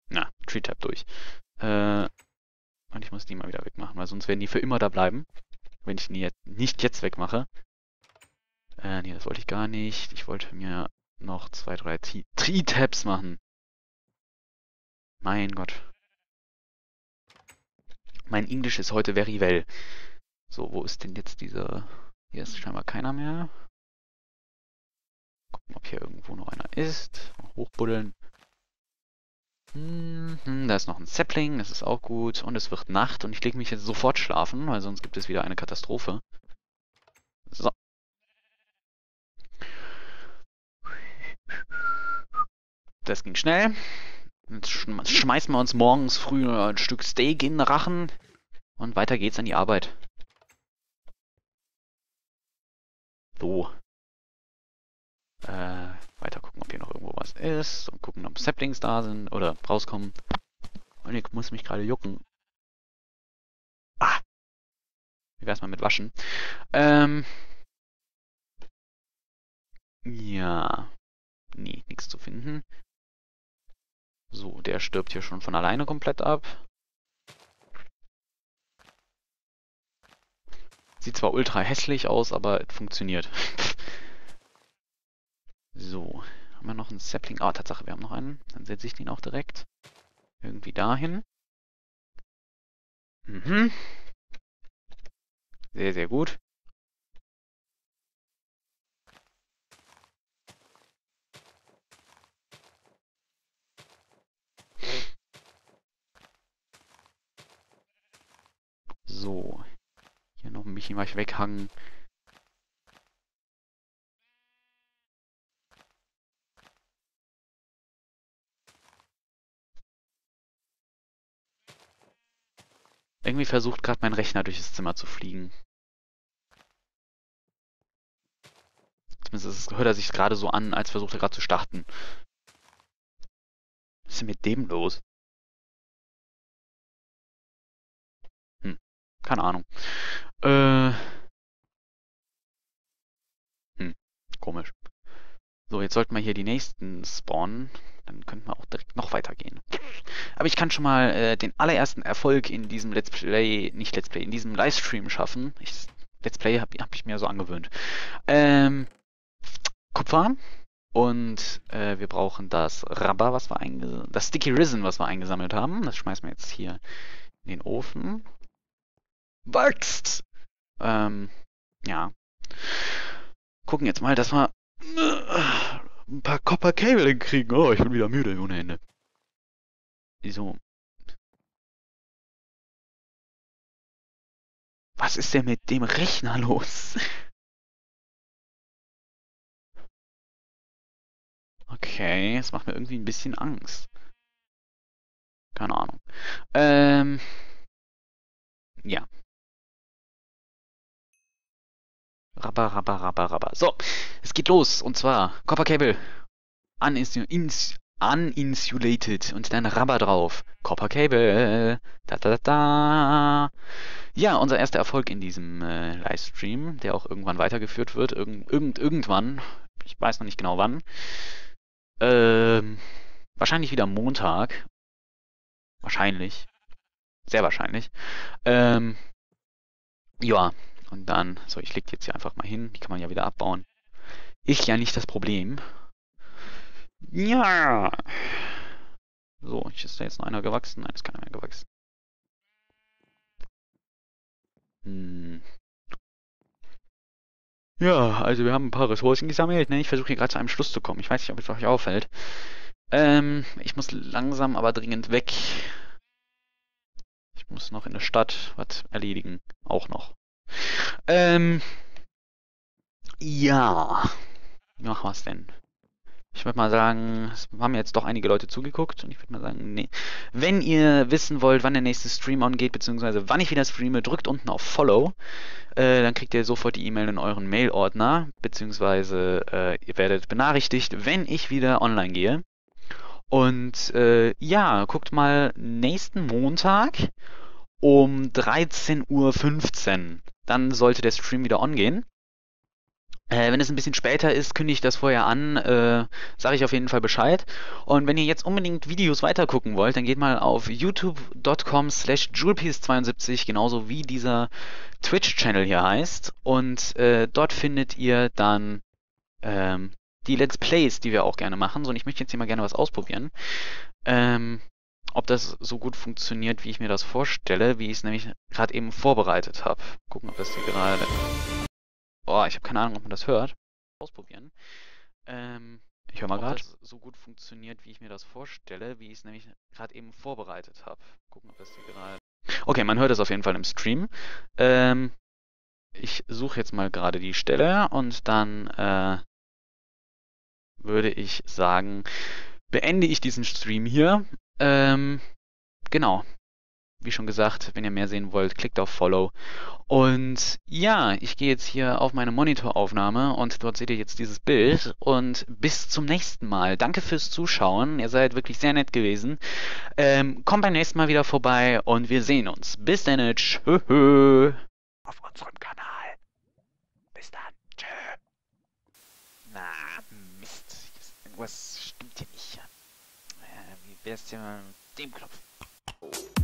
Na, Tree Tap durch. Äh, und ich muss die mal wieder wegmachen, weil sonst werden die für immer da bleiben. Wenn ich die nicht jetzt wegmache. Äh, nee, das wollte ich gar nicht. Ich wollte mir noch zwei, drei Tree Taps machen. Mein Gott. Mein Englisch ist heute very well. So, wo ist denn jetzt dieser... Hier ist scheinbar keiner mehr. Gucken, ob hier irgendwo noch einer ist. Hochbuddeln. Hm, da ist noch ein Sapling, das ist auch gut. Und es wird Nacht und ich lege mich jetzt sofort schlafen, weil sonst gibt es wieder eine Katastrophe. So. Das ging schnell. Jetzt schmeißen wir uns morgens früh ein Stück Steak in den Rachen und weiter geht's an die Arbeit. So. Äh, weiter gucken, ob hier noch irgendwo was ist und gucken, ob Saplings da sind oder rauskommen. Und ich muss mich gerade jucken. Ah! Wie wär's mal mit Waschen? Ähm. Ja. Nee, nichts zu finden. So, der stirbt hier schon von alleine komplett ab. Sieht zwar ultra hässlich aus, aber funktioniert. so, haben wir noch einen Sapling? Ah, Tatsache, wir haben noch einen. Dann setze ich den auch direkt irgendwie dahin. Mhm. Sehr, sehr gut. So. Hier noch ein bisschen was weghangen. Irgendwie versucht gerade mein Rechner durch das Zimmer zu fliegen. zumindest hört er sich gerade so an, als versucht er gerade zu starten. Was ist denn mit dem los? Keine Ahnung. Äh. Hm, komisch. So, jetzt sollten wir hier die nächsten spawnen. Dann könnten wir auch direkt noch weitergehen. Aber ich kann schon mal äh, den allerersten Erfolg in diesem Let's Play, nicht Let's Play, in diesem Livestream schaffen. Ich, Let's Play habe hab ich mir so angewöhnt. Ähm, Kupfer. Und äh, wir brauchen das Rabba, was wir eingesammelt das Sticky Risen, was wir eingesammelt haben. Das schmeißen wir jetzt hier in den Ofen. Wächst! Ähm, ja. Gucken jetzt mal, dass wir ein paar Copper Cable hinkriegen. Oh, ich bin wieder müde ohne Ende. Wieso? Was ist denn mit dem Rechner los? Okay, das macht mir irgendwie ein bisschen Angst. Keine Ahnung. Ähm. Ja. Rabba, rabba, rabba, rabba. So, es geht los. Und zwar Copper Cable. Uninsulated. Und dann Rabba drauf. Copper Cable. Da, da, da, da. Ja, unser erster Erfolg in diesem äh, Livestream, der auch irgendwann weitergeführt wird. Irgend, irgend, irgendwann. Ich weiß noch nicht genau wann. Ähm, wahrscheinlich wieder Montag. Wahrscheinlich. Sehr wahrscheinlich. Ähm, ja, und dann, so, ich leg die jetzt hier einfach mal hin. Die kann man ja wieder abbauen. Ist ja nicht das Problem. Ja. So, ist da jetzt noch einer gewachsen? Nein, ist keiner mehr gewachsen. Hm. Ja, also wir haben ein paar Ressourcen gesammelt. Ne? Ich versuche hier gerade zu einem Schluss zu kommen. Ich weiß nicht, ob es euch auffällt. Ähm, ich muss langsam, aber dringend weg. Ich muss noch in der Stadt was erledigen. Auch noch. Ähm, ja. Wie machen wir denn? Ich würde mal sagen, es haben jetzt doch einige Leute zugeguckt und ich würde mal sagen, nee. Wenn ihr wissen wollt, wann der nächste Stream angeht, beziehungsweise wann ich wieder streame, drückt unten auf Follow. Äh, dann kriegt ihr sofort die E-Mail in euren Mail-Ordner, beziehungsweise äh, ihr werdet benachrichtigt, wenn ich wieder online gehe. Und äh, ja, guckt mal nächsten Montag um 13.15 Uhr. Dann sollte der Stream wieder on gehen. Äh, wenn es ein bisschen später ist, kündige ich das vorher an, äh, sage ich auf jeden Fall Bescheid. Und wenn ihr jetzt unbedingt Videos weitergucken wollt, dann geht mal auf youtube.com slash jewelpiece72, genauso wie dieser Twitch-Channel hier heißt. Und äh, dort findet ihr dann ähm, die Let's Plays, die wir auch gerne machen. So, und ich möchte jetzt hier mal gerne was ausprobieren. Ähm, ob das so gut funktioniert, wie ich mir das vorstelle, wie ich es nämlich gerade eben vorbereitet habe. Gucken, ob das hier gerade Boah, ich habe keine Ahnung, ob man das hört. Ausprobieren. Ähm, ich höre mal gerade. Ob das so gut funktioniert, wie ich mir das vorstelle, wie ich es nämlich gerade eben vorbereitet habe. Gucken, ob das hier gerade. Okay, man hört es auf jeden Fall im Stream. Ähm, ich suche jetzt mal gerade die Stelle und dann äh, würde ich sagen, beende ich diesen Stream hier. Ähm, genau wie schon gesagt, wenn ihr mehr sehen wollt, klickt auf Follow. Und ja, ich gehe jetzt hier auf meine Monitoraufnahme und dort seht ihr jetzt dieses Bild. Und bis zum nächsten Mal. Danke fürs Zuschauen. Ihr seid wirklich sehr nett gewesen. Ähm, kommt beim nächsten Mal wieder vorbei und wir sehen uns. Bis dann. Tschö. Auf unserem Kanal. Bis dann. Tschö. Na, Mist. Irgendwas Wer ist denn dem Klopfen?